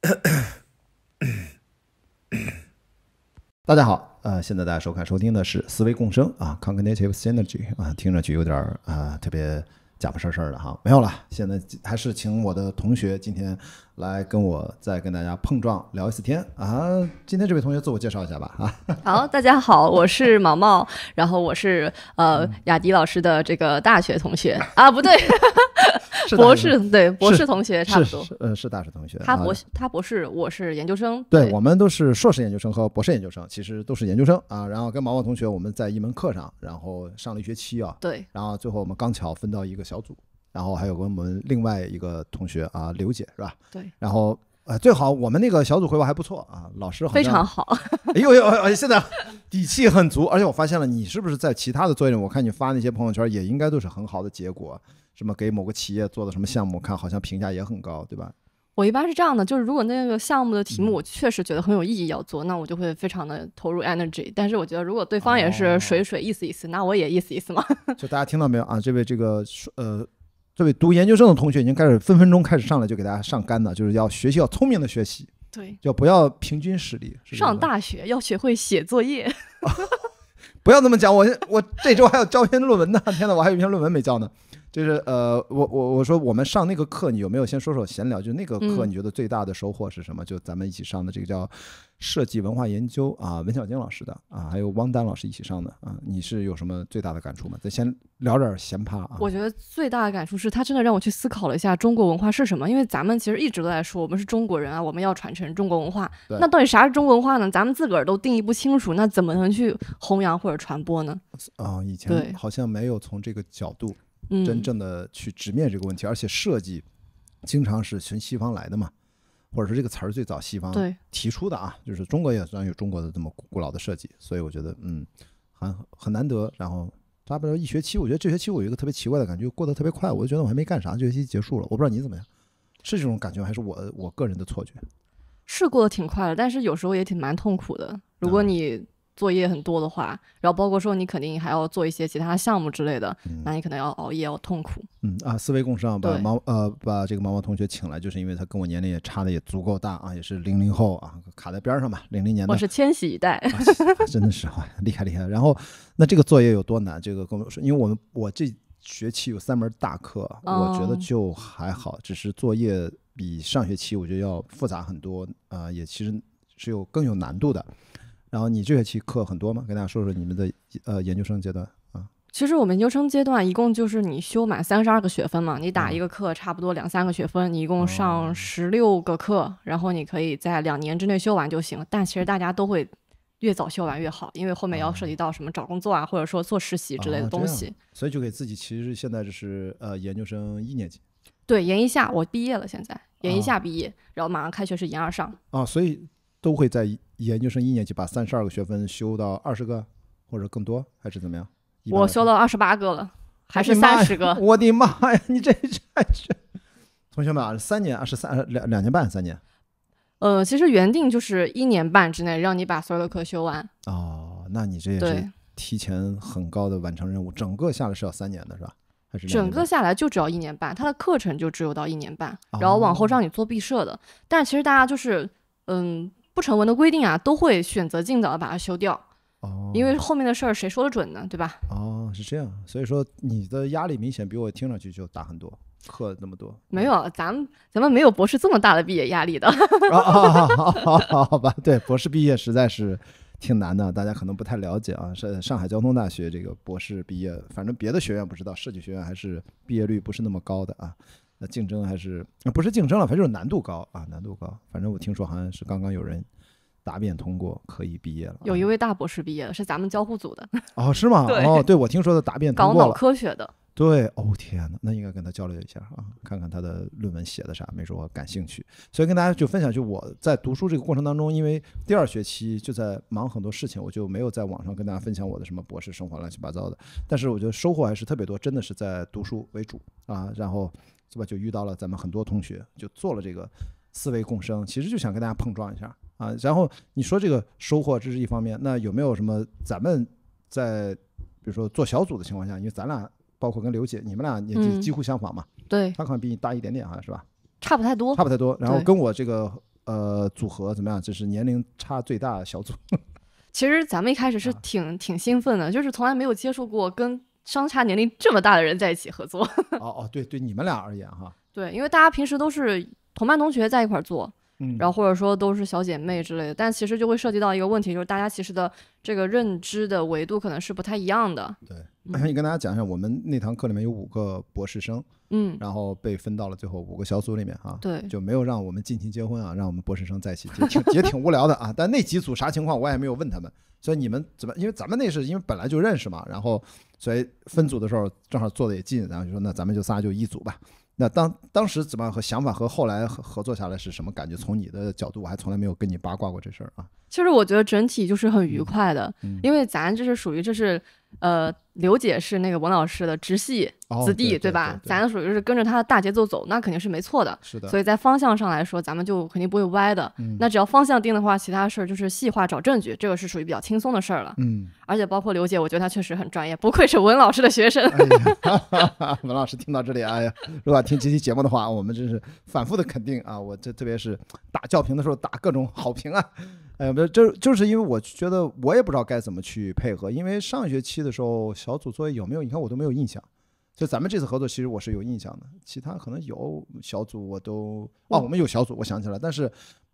大家好，呃，现在大家收看收听的是思维共生啊，Cognitive Synergy 啊，听上去有点儿啊特别假不事儿的哈，没有了，现在还是请我的同学今天来跟我再跟大家碰撞聊一次天。啊。今天这位同学自我介绍一下吧啊，好，大家好，我是毛毛，然后我是呃雅迪老师的这个大学同学。啊，不对，博士对博士同学差不多。是，呃是大学同学，啊。他博士他博士，我是研究生，对。我们都是硕士研究生和博士研究生，其实都是研究生啊。然后跟毛毛同学我们在一门课上，然后上了一学期啊，对。然后最后我们刚巧分到一个小组，然后还有跟我们另外一个同学啊，刘姐是吧？对，然后呃，最好我们那个小组汇报还不错啊，老师好非常好，哎呦呦哎，现在底气很足，而且我发现了，你是不是在其他的作业里，我看你发那些朋友圈也应该都是很好的结果，什么给某个企业做的什么项目，看好像评价也很高，对吧？我一般是这样的，就是如果那个项目的题目我确实觉得很有意义要做，那我就会非常的投入 energy。但是我觉得如果对方也哦是水水意思意思，那我也意思意思嘛。就大家听到没有啊？这位这个呃，这位读研究生的同学已经开始分分钟开始上来就给大家上干的，就是要学习要聪明的学习，对，就不要平均实力。是上大学要学会写作业，不要这么讲，我我这周还要交篇论文呢，天呐，我还有一篇论文没交呢。就是呃，我我我说我们上那个课，你有没有先说说闲聊？就那个课，嗯你觉得最大的收获是什么？就咱们一起上的这个叫设计文化研究啊，文小晶老师的啊，还有汪丹老师一起上的啊，你是有什么最大的感触吗？咱先聊点闲趴啊。我觉得最大的感触是他真的让我去思考了一下中国文化是什么，因为咱们其实一直都在说我们是中国人啊，我们要传承中国文化。对那到底啥是中国文化呢？咱们自个儿都定义不清楚，那怎么能去弘扬或者传播呢？啊，以前对好像没有从这个角度嗯，真正的去直面这个问题，而且设计经常是从西方来的嘛，或者说这个词儿最早西方，提出的啊，就是中国也算有中国的这么古古老的设计，所以我觉得嗯很很难得。然后差不多一学期，我觉得这学期我有一个特别奇怪的感觉，过得特别快，我就觉得我还没干啥，这学期结束了。我不知道你怎么样，是这种感觉还是我我个人的错觉？是过得挺快的，但是有时候也挺蛮痛苦的。如果嗯你作业很多的话，然后包括说你肯定还要做一些其他项目之类的，嗯那你可能要熬夜，要痛苦。嗯啊，思维共生啊把毛呃把这个毛毛同学请来，就是因为他跟我年龄也差的也足够大啊，也是零零后啊，卡在边儿上吧，零零年的我是千禧一代，啊，真的是啊，厉害厉害。然后，那这个作业有多难？这个跟我说，因为我们我这学期有三门大课，我觉得哦就还好，只是作业比上学期我觉得要复杂很多啊、也其实是有更有难度的。然后你这学期课很多吗？跟大家说说你们的呃研究生阶段啊。其实我们研究生阶段一共就是你修满三十二个学分嘛，你打一个课差不多两三个学分，你一共哦上十六个课，然后你可以在两年之内修完就行。但其实大家都会越早修完越好，因为后面要涉及到什么找工作啊，或者说做实习之类的东西。所以就给自己其实现在就是呃研究生一年级对，研一下我毕业了，现在研一哦下毕业，然后马上开学是研二上。啊，所以都会在研究生一年级把三十二个学分修到二十个或者更多，还是怎么样？我修了二十八个了，还是三十个。我的妈呀！你这这这，同学们啊，三年啊是三两两年半三年呃，其实原定就是一年半之内让你把所有的课修完。哦，那你这也是，提前很高的完成任务，整个下来是要三年的是吧？还是整个下来就只要一年半，它的课程就只有到一年半，然后往后哦让你做毕设的。但其实大家就是，嗯，不成文的规定啊，都会选择尽早的把它修掉，哦，因为后面的事儿谁说得准呢？对吧？哦是这样，所以说你的压力明显比我听上去就大很多，课那么多没有，咱们咱们没有博士这么大的毕业压力的。好好好好吧，对，博士毕业实在是挺难的，大家可能不太了解啊。是上海交通大学这个博士毕业，反正别的学院不知道，设计学院还是毕业率不是那么高的啊。那竞争还是呃不是竞争了，反正就是难度高啊，难度高。反正我听说好像是刚刚有人答辩通过，可以毕业了啊。有一位大博士毕业了，是咱们交互组的，哦，是吗？哦，对，我听说的答辩通搞脑过了。科学的。对，哦天哪，那应该跟他交流一下啊，看看他的论文写的啥，没准我感兴趣。所以跟大家就分享，就我在读书这个过程当中，因为第二学期就在忙很多事情，我就没有在网上跟大家分享我的什么博士生活乱七八糟的。但是我觉得收获还是特别多，真的是在读书为主啊，然后是吧，就遇到了咱们很多同学，就做了这个思维共生，其实就想跟大家碰撞一下啊。然后你说这个收获，这是一方面，那有没有什么咱们在比如说做小组的情况下，因为咱俩包括跟刘姐，你们俩年纪嗯几乎相仿嘛，对，她可能比你大一点点，好像是吧？差不太多差。不太多。然后跟我这个呃组合怎么样？就是年龄差最大的小组。其实咱们一开始是啊挺挺兴奋的，就是从来没有接触过跟相差年龄这么大的人在一起合作。哦哦，对对，你们俩而言哈，对，因为大家平时都是同班同学在一块儿做，嗯，然后或者说都是小姐妹之类的，但其实就会涉及到一个问题，就是大家其实的这个认知的维度可能是不太一样的。对，嗯 你跟大家讲一下，我们那堂课里面有五个博士生，嗯，然后被分到了最后五个小组里面哈。对，就没有让我们近亲结婚啊，让我们博士生在一起，也挺也挺无聊的啊。但那几组啥情况我也没有问他们，所以你们怎么？因为咱们那是因为本来就认识嘛，然后所以分组的时候正好坐的也近，然后就说那咱们就仨就一组吧。那当当时怎么样和想法和后来合合作下来是什么感觉？从你的角度，我还从来没有跟你八卦过这事儿啊。其实我觉得整体就是很愉快的，嗯因为咱这是属于这是呃刘姐是那个文老师的直系哦子弟，对对吧？咱属于是跟着他的大节奏走，那肯定是没错的。是的，所以在方向上来说，咱们就肯定不会歪的。嗯那只要方向定的话，其他事儿就是细化找证据，这个是属于比较轻松的事儿了。嗯，而且包括刘姐，我觉得她确实很专业，不愧是文老师的学生。哎呀，文老师听到这里，哎呀，如果听这期节目的话，我们真是反复的肯定啊！我这特别是打教评的时候打各种好评啊，哎呀，不，就就是因为我觉得我也不知道该怎么去配合，因为上学期的时候小组作业有没有，你看我都没有印象。就咱们这次合作，其实我是有印象的，其他可能有小组我都哦，我们有小组，我想起来，但是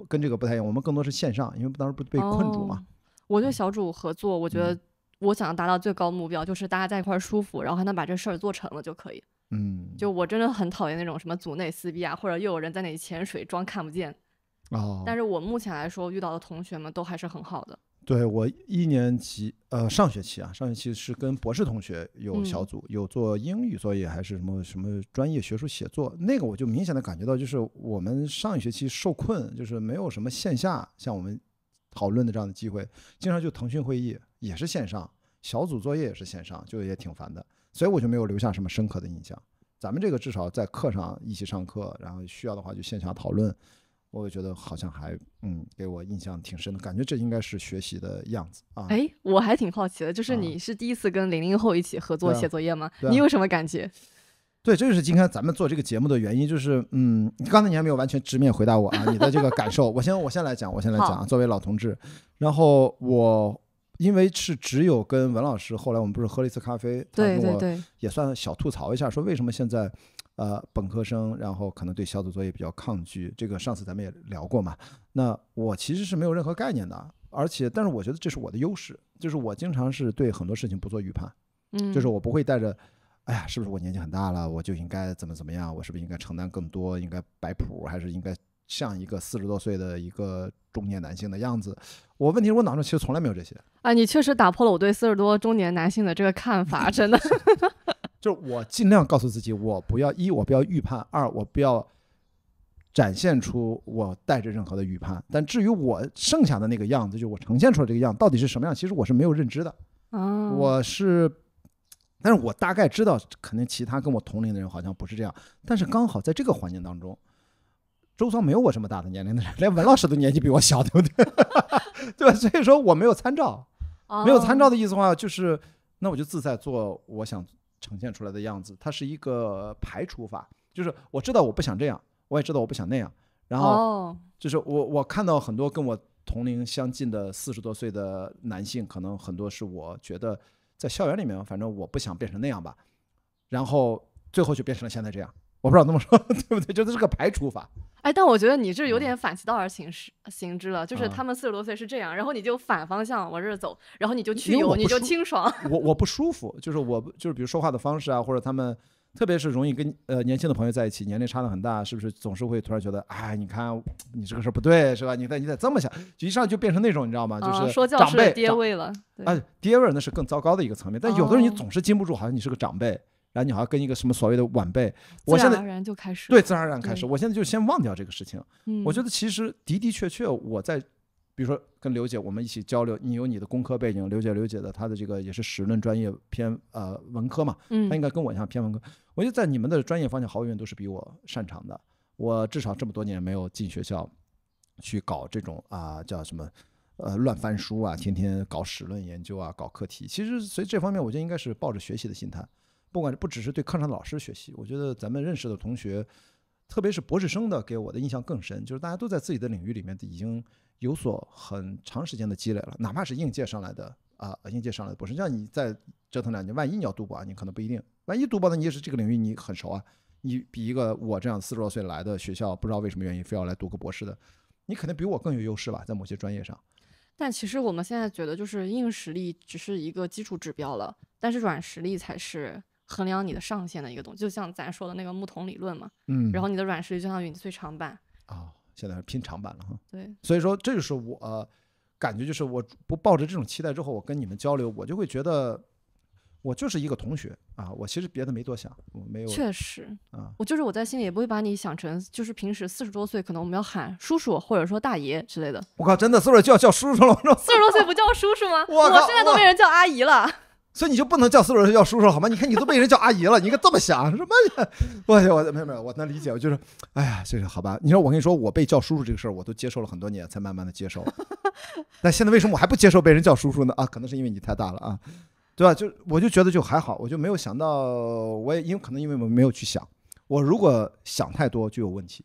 跟这个不太一样，我们更多是线上，因为当时不被困住嘛。哦我觉得小组合作，我觉得我想达到最高目标就是大家在一块儿舒服，然后还能把这事儿做成了就可以。嗯，就我真的很讨厌那种什么组内撕逼啊，或者又有人在那里潜水装看不见。哦，但是我目前来说遇到的同学们都还是很好的。对我一年级，呃，上学期啊，上学期是跟博士同学有小嗯组，有做英语作业，还是什么什么专业学术写作，那个我就明显的感觉到，就是我们上一学期受困，就是没有什么线下像我们讨论的这样的机会，经常就腾讯会议也是线上，小组作业也是线上，就也挺烦的，所以我就没有留下什么深刻的印象。咱们这个至少在课上一起上课，然后需要的话就线下讨论，我觉得好像还嗯给我印象挺深的，感觉这应该是学习的样子啊。哎，我还挺好奇的，就是啊你是第一次跟零零后一起合作写作业吗？你有什么感觉？对，这就是今天咱们做这个节目的原因，就是嗯，刚才你还没有完全直面回答我啊，你的这个感受，我先我先来讲，我先来讲啊，作为老同志，然后我因为是只有跟文老师，后来我们不是喝了一次咖啡，他跟我对对对，也算小吐槽一下，说为什么现在呃本科生，然后可能对小组作业比较抗拒，这个上次咱们也聊过嘛。那我其实是没有任何概念的，而且但是我觉得这是我的优势，就是我经常是对很多事情不做预判。嗯，就是我不会带着，哎呀，是不是我年纪很大了，我就应该怎么怎么样？我是不是应该承担更多？应该摆谱，还是应该像一个四十多岁的一个中年男性的样子？我问题是我脑中其实从来没有这些，啊，你确实打破了我对四十多中年男性的这个看法，真的。就是我尽量告诉自己，我不要一，我不要预判；二，我不要展现出我带着任何的预判。但至于我剩下的那个样子，就我呈现出来这个样到底是什么样，其实我是没有认知的。哦，我是，但是我大概知道，肯定其他跟我同龄的人好像不是这样。但是刚好在这个环境当中，周遭没有我这么大的年龄的人，连文老师都年纪比我小，对不对？对吧？所以说我没有参照，没有参照哦的意思的话，就是那我就自在做我想呈现出来的样子。它是一个排除法，就是我知道我不想这样，我也知道我不想那样，然后哦，就是我我看到很多跟我同龄相近的四十多岁的男性，可能很多是我觉得在校园里面，反正我不想变成那样吧，然后最后就变成了现在这样。我不知道这么说 对不对？就这是个排除法。哎，但我觉得你这有点反其道而行之行之了，就是啊他们四十多岁是这样，然后你就反方向往这儿走，然后你就去你就清爽。我我不舒服，就是我就是比如说话的方式啊，或者他们。特别是容易跟呃年轻的朋友在一起，年龄差的很大，是不是总是会突然觉得，哎，你看你这个事儿不对，是吧？你得你得这么想，就一上来就变成那种你知道吗？就啊，是说教式长辈长爹味了。对啊，爹味儿那是更糟糕的一个层面。但有的人你哦总是禁不住，好像你是个长辈，然后你好像跟一个什么所谓的晚辈，我现在然而然就开始。对自然而然开始，我现在就先忘掉这个事情。嗯，我觉得其实的的确确，我在比如说跟刘姐我们一起交流，你有你的工科背景，刘姐刘姐的她的这个也是史论专业偏呃文科嘛，嗯她应该跟我一样偏文科。我觉得在你们的专业方向毫无疑问都是比我擅长的。我至少这么多年没有进学校去搞这种啊叫什么呃乱翻书啊，天天搞史论研究啊，搞课题。其实所以这方面我觉得应该是抱着学习的心态，不管不只是对课上的老师学习，我觉得咱们认识的同学特别是博士生的给我的印象更深，就是大家都在自己的领域里面已经有所很长时间的积累了，哪怕是应届上来的啊、应届上来的博士，像你再折腾两年，万一你要读博啊，你可能不一定，万一读博呢，你也是这个领域你很熟啊，你比一个我这样四十多岁来的学校，不知道为什么原因非要来读个博士的，你肯定比我更有优势吧，在某些专业上。但其实我们现在觉得，就是硬实力只是一个基础指标了，但是软实力才是衡量你的上限的一个东西。就像咱说的那个木桶理论嘛，嗯然后你的软实力就相当于你最长板。啊、现在是拼长板了哈。对，所以说，这就是我、呃感觉，就是我不抱着这种期待之后，我跟你们交流，我就会觉得我就是一个同学啊，我其实别的没多想，我没有确实，啊，我就是我在心里也不会把你想成就是平时四十多岁，可能我们要喊叔叔或者说大爷之类的。我靠，真的四十就要叫叔叔了，四十多岁不叫叔叔吗？我现在都被人叫阿姨了。所以你就不能叫四十岁叫叔叔好吗？你看你都被人叫阿姨了，你应该这么想什么 呀？我我没有没有，我能理解，我就是，哎呀，这个好吧？你说我跟你说，我被叫叔叔这个事儿，我都接受了很多年，才慢慢的接受。但现在为什么我还不接受被人叫叔叔呢？啊，可能是因为你太大了啊，对吧？就我就觉得就还好，我就没有想到，我也因为可能因为我没有去想，我如果想太多就有问题。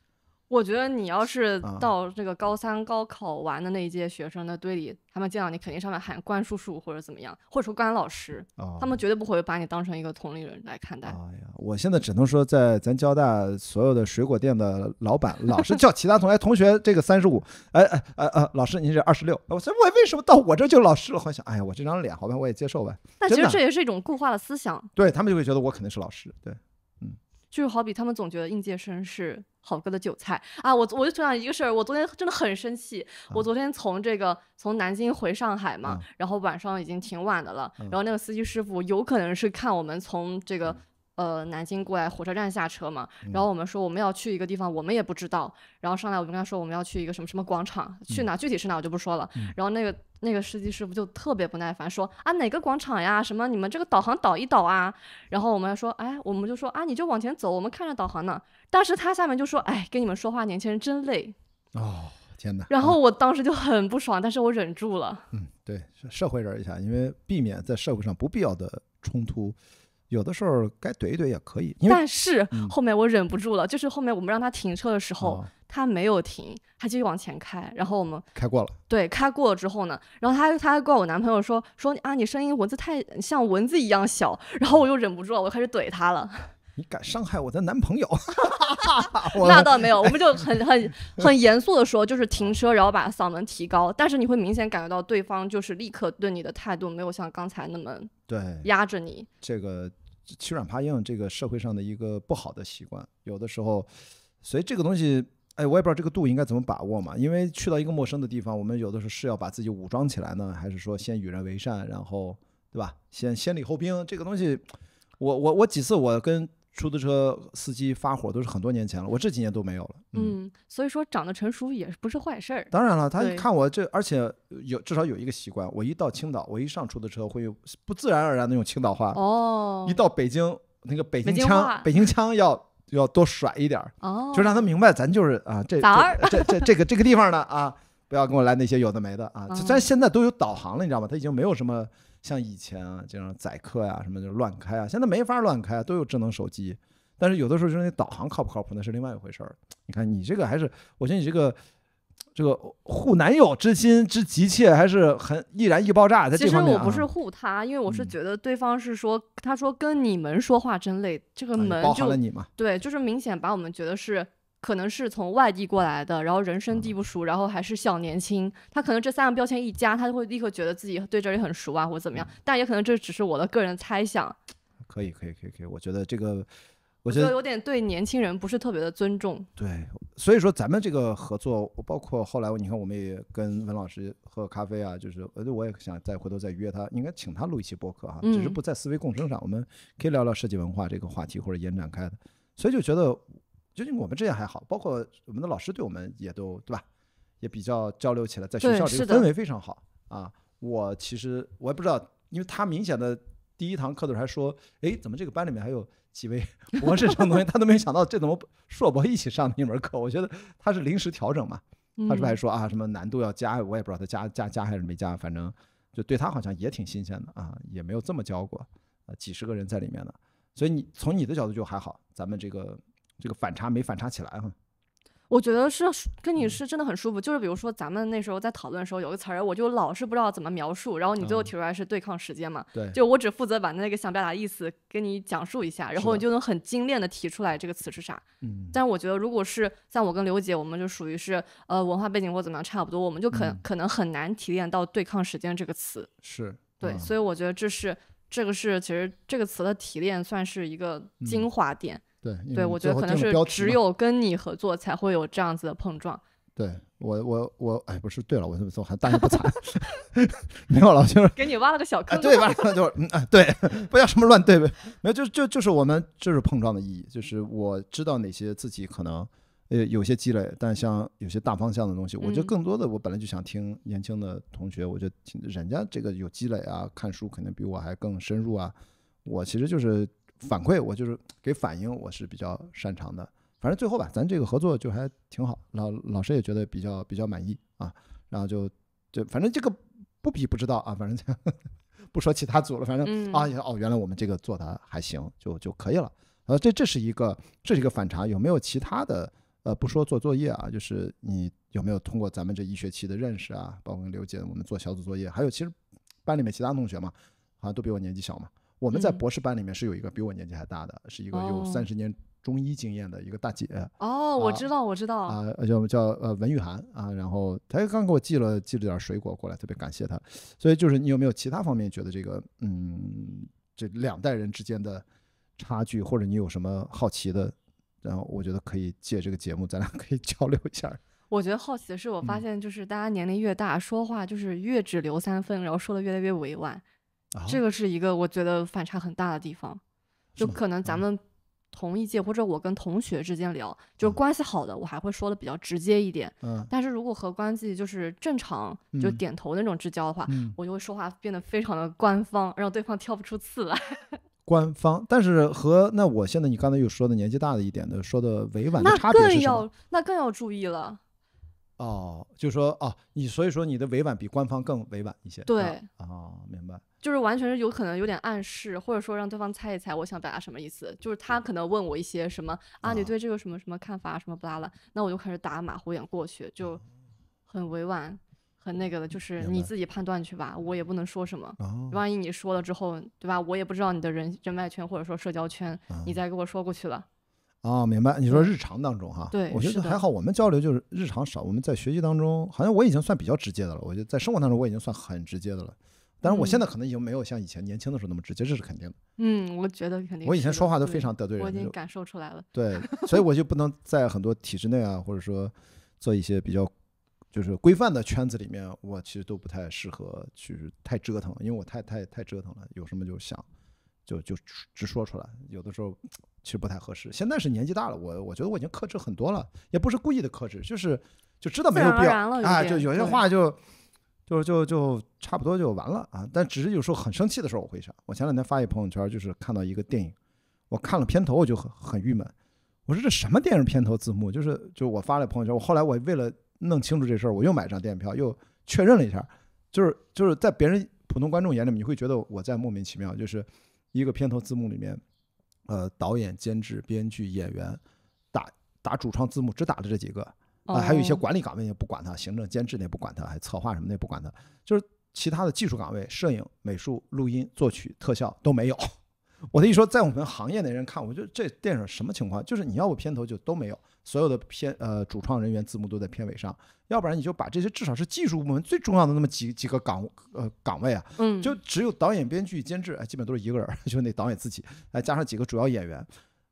我觉得你要是啊到这个高三高考完的那一届学生的堆里，他们见到你肯定上面喊关叔叔或者怎么样，或者说关老师，啊，他们绝对不会把你当成一个同龄人来看待。哎呀，我现在只能说，在咱交大所有的水果店的老板，老是叫其他同学同学这个三十五，哎哎哎哎，老师您是二十六，我说我为什么到我这就老师了？我想，哎呀，我这张脸好吧，我也接受呗。但其实这也是一种固化的思想，对他们就会觉得我肯定是老师，对，就是好比他们总觉得应届生是好哥的韭菜啊！我我就想一个事儿，我昨天真的很生气。我啊昨天从这个从南京回上海嘛，啊然后晚上已经挺晚的了，嗯然后那个司机师傅有可能是看我们从这个。呃，南京过来火车站下车嘛，嗯然后我们说我们要去一个地方，我们也不知道。然后上来我就跟他说我们要去一个什么什么广场，去哪具体是哪我就不说了。嗯然后那个那个司机师傅就特别不耐烦，说啊哪个广场呀？什么你们这个导航导一导啊？然后我们说哎，我们就说啊你就往前走，我们看着导航呢。当时他下面就说哎，跟你们说话年轻人真累。哦，天哪！然后我当时就很不爽，但是我忍住了。嗯，对，社会人一下，因为避免在社会上不必要的冲突，有的时候该怼一怼也可以，但是嗯后面我忍不住了，就是后面我们让他停车的时候，哦他没有停，他继续往前开。然后我们开过了，对开过了之后呢，然后他他还怪我男朋友说说啊你声音蚊子太像蚊子一样小，然后我又忍不住了，我就开始怼他了。你敢伤害我的男朋友？我那倒没有，我们就很很很严肃的说，就是停车，然后把嗓门提高，但是你会明显感觉到对方就是立刻对你的态度没有像刚才那么对压着你。这个欺软怕硬，这个社会上的一个不好的习惯，有的时候，所以这个东西，哎，我也不知道这个度应该怎么把握嘛。因为去到一个陌生的地方，我们有的时候是要把自己武装起来呢，还是说先与人为善，然后对吧？先先礼后兵，这个东西，我我我几次我跟出租车司机发火都是很多年前了，我这几年都没有了。嗯，嗯，所以说长得成熟也不是坏事儿。当然了，他对看我这，而且有至少有一个习惯，我一到青岛，我一上出租车会有不自然而然的用青岛话。哦一到北京，那个北北京腔，京北京腔要要多甩一点儿，哦，就让他明白咱就是啊，这这这这这个这个地方的啊，不要跟我来那些有的没的啊。嗯虽然现在都有导航了，你知道吗？他已经没有什么像以前啊这种宰客呀、什么就乱开啊，现在没法乱开啊，都有智能手机。但是有的时候就是那导航靠不靠谱，那是另外一回事儿。你看你这个还是，我觉得你这个这个护男友之心之急切，还是很易燃易爆炸，在其实这方面啊。我不是护他，因为我是嗯觉得对方是说，他说跟你们说话真累，这个门就了你嘛，对，就是明显把我们觉得是可能是从外地过来的，然后人生地不熟，然后还是小年轻，他可能这三个标签一加，他就会立刻觉得自己对这里很熟啊，或者怎么样，嗯。但也可能这只是我的个人猜想，可以可以可以可以，我觉得这个，我我觉得有点对年轻人不是特别的尊重。对，所以说咱们这个合作，包括后来你看，我们也跟文老师喝咖啡啊，就是呃，我也想再回头再约他，应该请他录一期播客哈、只是嗯。不在思维共生上，我们可以聊聊设计文化这个话题或者延展开的，所以就觉得，究竟我们这样还好，包括我们的老师对我们也都对吧，也比较交流起来，在学校这个氛围非常好啊。我其实我也不知道，因为他明显的第一堂课的时候还说，哎，怎么这个班里面还有几位博士生同学，他都没想到这怎么硕博一起上的一门课。我觉得他是临时调整嘛，他是不是还嗯说啊什么难度要加？我也不知道他加加加还是没加，反正就对他好像也挺新鲜的啊，也没有这么教过，啊，几十个人在里面呢。所以你从你的角度就还好，咱们这个这个反差没反差起来哈。我觉得是跟你嗯是真的很舒服，就是比如说咱们那时候在讨论的时候，有个词儿我就老是不知道怎么描述，然后你最后嗯提出来是对抗时间嘛，对，就我只负责把那个想表达的意思跟你讲述一下，然后你就能很精炼的提出来这个词是啥。嗯，但是我觉得如果是像我跟刘姐，我们就属于是呃文化背景或怎么样差不多，我们就可、嗯可能很难提炼到对抗时间这个词。是对，嗯所以我觉得这是这个是其实这个词的提炼算是一个精华点。对，因对，为我觉得可能是只有跟你合作才会有这样子的碰撞。对我我我哎不是对了，我我还大言不惭，没有了，就是给你挖了个小啊，坑。对，完了就是嗯啊，对，不要什么乱对呗，没有，就就就是我们就是碰撞的意义，就是我知道哪些自己可能呃有些积累，但像有些大方向的东西，我觉得嗯更多的我本来就想听年轻的同学，我觉得听人家这个有积累啊，看书肯定比我还更深入啊，我其实就是反馈，我就是给反应，我是比较擅长的。反正最后吧，咱这个合作就还挺好，老老师也觉得比较比较满意啊，然后就就反正这个不比不知道啊，反正 不说其他组了，反正嗯啊，哦，原来我们这个做的还行，就就可以了。呃，这这是一个这是一个反差，有没有其他的？呃，不说做作业啊，就是你有没有通过咱们这一学期的认识啊，包括跟刘姐我们做小组作业，还有其实班里面其他同学嘛，好像都比我年纪小嘛。我们在嗯博士班里面是有一个比我年纪还大的，是一个有哦三十年中医经验的一个大姐，哦，我啊知道，我知道。啊，叫叫呃文玉涵啊，然后她刚给我寄了寄了点水果过来，特别感谢她。所以就是你有没有其他方面觉得这个嗯这两代人之间的差距，或者你有什么好奇的？然后我觉得可以借这个节目，咱俩可以交流一下。我觉得好奇的是，我发嗯现就是大家年龄越大，说话就是越只留三分，然后说的越来越委婉。啊这个是一个我觉得反差很大的地方。就可能咱嗯们同一届或者我跟同学之间聊，就关系好的，我还会说的比较直接一点。嗯但是如果和关系就是正常，就嗯点头那种之交的话，嗯，我就会说话变得非常的官方，让对方挑不出刺来。官方，但是和那我现在你刚才又说的年纪大的一点的，说的委婉的那差别是什么？更要那更要注意了。哦，就说哦，你所以说你的委婉比官方更委婉一些。对啊哦，明白。就是完全是有可能有点暗示，或者说让对方猜一猜我想表达什么意思。就是他可能问我一些什么啊，你啊对这个什么什么看法什么不拉了，那我就开始打马虎眼过去，就很委婉，很那个的，就是你自己判断去吧，我也不能说什么。哦，万一你说了之后，对吧？我也不知道你的人人脉圈或者说社交圈，你啊再给我说过去了。哦，明白。你说日常当中哈，对我觉得还好，我们交流就是日常少，我们在学习当中，好像我已经算比较直接的了。我觉得在生活当中我已经算很直接的了。但是我现在可能已经没有像以前年轻的时候那么直接，这是肯定的。嗯，我觉得肯定。我以前说话都非常得罪人我已经感受出来了。对，所以我就不能在很多体制内啊，或者说做一些比较就是规范的圈子里面，我其实都不太适合去太折腾，因为我太太太折腾了，有什么就想就就直直说出来，有的时候其实不太合适。现在是年纪大了，我我觉得我已经克制很多了，也不是故意的克制，就是就知道没有必要啊，就有些话就。就就就差不多就完了啊！但只是有时候很生气的时候我会想，我前两天发一朋友圈，就是看到一个电影，我看了片头我就很很郁闷，我说这什么电影片头字幕？就是就我发了朋友圈，我后来我为了弄清楚这事儿，我又买张电影票，又确认了一下，就是就是在别人普通观众眼里面，你会觉得我在莫名其妙，就是一个片头字幕里面，呃，导演、监制、编剧、演员打打主创字幕，只打了这几个啊、还有一些哦管理岗位也不管他，行政、监制的也不管他，还策划什么的也不管他，就是其他的技术岗位，摄影、美术、录音、作曲、特效都没有。我的意思说，在我们行业内人看，我觉得这电影什么情况？就是你要不片头就都没有，所有的片呃主创人员字幕都在片尾上，要不然你就把这些至少是技术部门最重要的那么几几个岗呃岗位啊，嗯，就只有导演、编剧、监制，哎，基本都是一个人，就那导演自己，哎，加上几个主要演员。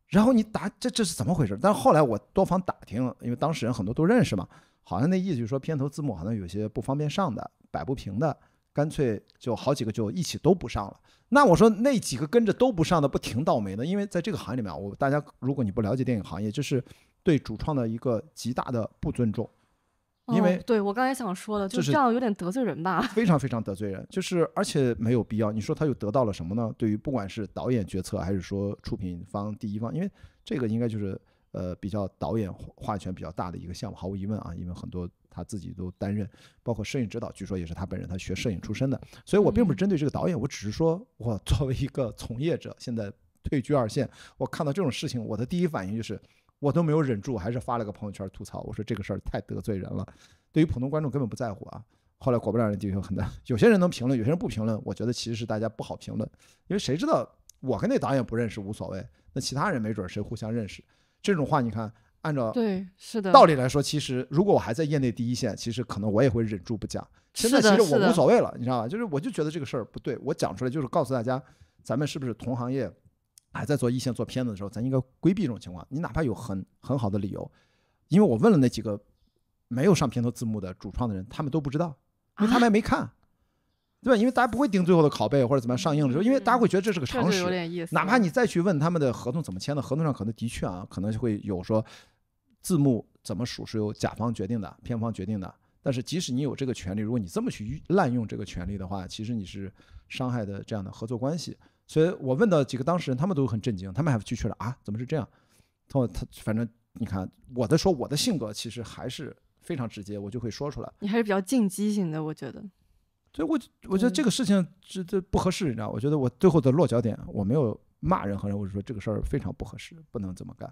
然后你打这这是怎么回事？但是后来我多方打听，因为当事人很多都认识嘛，好像那意思就是说片头字幕好像有些不方便上的，摆不平的，干脆就好几个就一起都不上了。那我说那几个跟着都不上的，不挺倒霉的？因为在这个行业里面啊，我大家如果你不了解电影行业，这是对主创的一个极大的不尊重。因哦为对我刚才想说的，就是这样有点得罪人吧？非常非常得罪人，就是而且没有必要。你说他又得到了什么呢？对于不管是导演决策，还是说出品方第一方，因为这个应该就是呃比较导演话语权比较大的一个项目，毫无疑问啊，因为很多他自己都担任，包括摄影指导，据说也是他本人，他学摄影出身的。所以我并不是针对这个导演，我只是说我作为一个从业者，现在退居二线，我看到这种事情，我的第一反应就是我都没有忍住，还是发了个朋友圈吐槽，我说这个事儿太得罪人了。对于普通观众根本不在乎啊。后来果不其然，就有很大，有些人能评论，有些人不评论。我觉得其实是大家不好评论，因为谁知道我跟那导演不认识无所谓，那其他人没准谁互相认识。这种话你看，按照对是的道理来说，其实如果我还在业内第一线，其实可能我也会忍住不讲。现在其实我无所谓了，你知道吧？就是我就觉得这个事儿不对，我讲出来就是告诉大家，咱们是不是同行业还在做一线做片子的时候，咱应该规避这种情况。你哪怕有很很好的理由，因为我问了那几个没有上片头字幕的主创的人，他们都不知道，因为他们还没看。对吧？因为大家不会盯最后的拷贝或者怎么样上映的时候，因为大家会觉得这是个常识。哪怕你再去问他们的合同怎么签的，合同上可能的确啊，可能会有说字幕怎么数是由甲方决定的，片方决定的。但是即使你有这个权利，如果你这么去滥用这个权利的话，其实你是伤害的这样的合作关系。所以我问到几个当事人，他们都很震惊，他们还去确认啊，怎么是这样？他说他反正你看我的说我的性格其实还是非常直接，我就会说出来。你还是比较进击型的，我觉得。所以我我觉得这个事情这这不合适，你知道？我觉得我最后的落脚点，我没有骂任何人，我是说这个事儿非常不合适，不能这么干。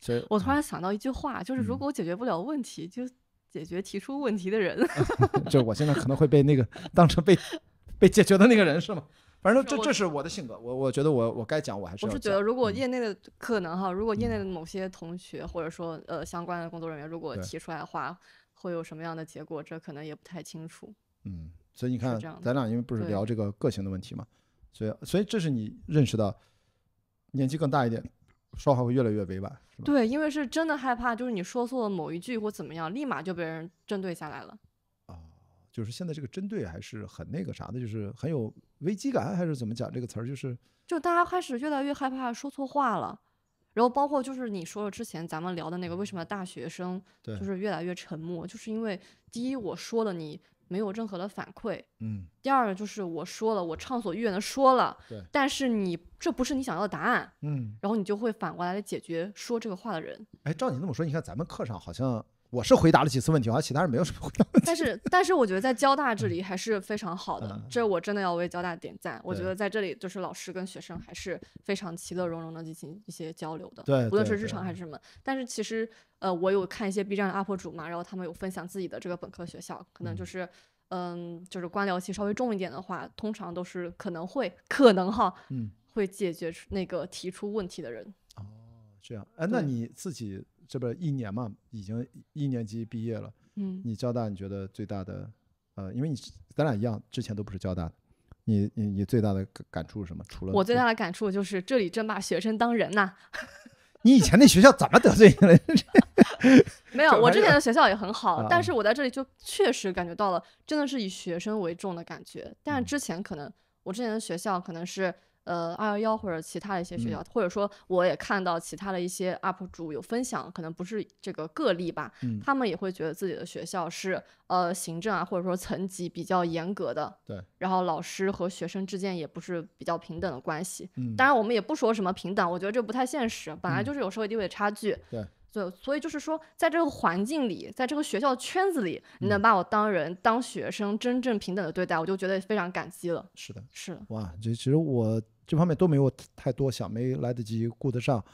所以我突然想到一句话，就是如嗯果我解决不了问题，就解决提出问题的人。就是我现在可能会被那个当成被被解决的那个人是吗？反正这这是我的性格，我我觉得我我该讲我还是我是觉得，如果嗯业内的可能哈，如果业内嗯的某些同学或者说呃相关的工作人员，如果提出来的话，会有什么样的结果，这可能也不太清楚。嗯，所以你看咱俩因为不是聊这个个性的问题嘛，所以所以这是你认识到年纪更大一点，说话会越来越委婉，对，因为是真的害怕，就是你说错了某一句或怎么样，立马就被人针对下来了。啊，就是现在这个针对还是很那个啥的，就是很有危机感，还是怎么讲这个词儿？就是就大家开始越来越害怕说错话了。然后包括就是你说了之前咱们聊的那个，为什么大学生就是越来越沉默，就是因为第一我说了你没有任何的反馈，嗯，第二就是我说了我畅所欲言的说了对，但是你这不是你想要的答案，嗯，然后你就会反过来来解决说这个话的人。哎，照你这么说，你看咱们课上好像我是回答了几次问题，好像其他人没有什么回答问题。但是 但是我觉得在交大这里还是非常好的嗯，这我真的要为交大点赞。我觉得在这里就是老师跟学生还是非常其乐融融的进行一些交流的。对无论是日常还是什么。但是其实，呃，我有看一些 B 站的 UP 主嘛，然后他们有分享自己的这个本科学校，可能就嗯是，嗯，就是官僚气稍微重一点的话，通常都是可能会可能哈，嗯，会解决出那个提出问题的人。哦，这样，哎，那你自己这不一年嘛，已经一年级毕业了，嗯，你交大你觉得最大的，呃，因为你咱俩一样，之前都不是交大的，你你你最大的感感触是什么？除了我最大的感触就是这里真把学生当人呐。你以前那学校怎么得罪你了？没有，我之前的学校也很好，啊但是我在这里就确实感觉到了，真的是以学生为重的感觉。但是嗯之前可能我之前的学校可能是呃二幺幺或者其他的一些学嗯。校，或者说我也看到其他的一些 UP 主有分享，可能不是这个个例吧，嗯。他们也会觉得自己的学校是呃行政啊或者说层级比较严格的，对，然后老师和学生之间也不是比较平等的关系。嗯，当然，我们也不说什么平等，我觉得这不太现实，本来嗯。就是有社会地位的差距。对，所以所以就是说，在这个环境里，在这个学校圈子里，你能嗯。把我当人、当学生，真正平等的对待，我就觉得非常感激了。是的，是的，哇，这其实我这方面都没有太多想，没来得及顾得上。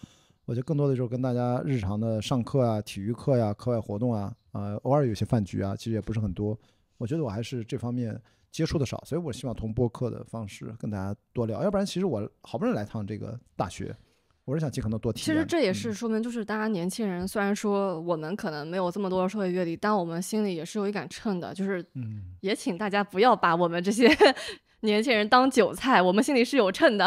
我觉得更多的就是跟大家日常的上课啊、体育课呀、课外活动啊，呃，偶尔有些饭局啊，其实也不是很多。我觉得我还是这方面接触的少，所以我希望通播客的方式跟大家多聊。要不然，其实我好不容易来趟这个大学，我是想尽可能多体验。其实这也嗯是说明，就是大家年轻人，虽然说我们可能没有这么多的社会阅历，但我们心里也是有一杆秤的。就是嗯，也请大家不要把我们这些年轻人当韭菜，我们心里是有秤的。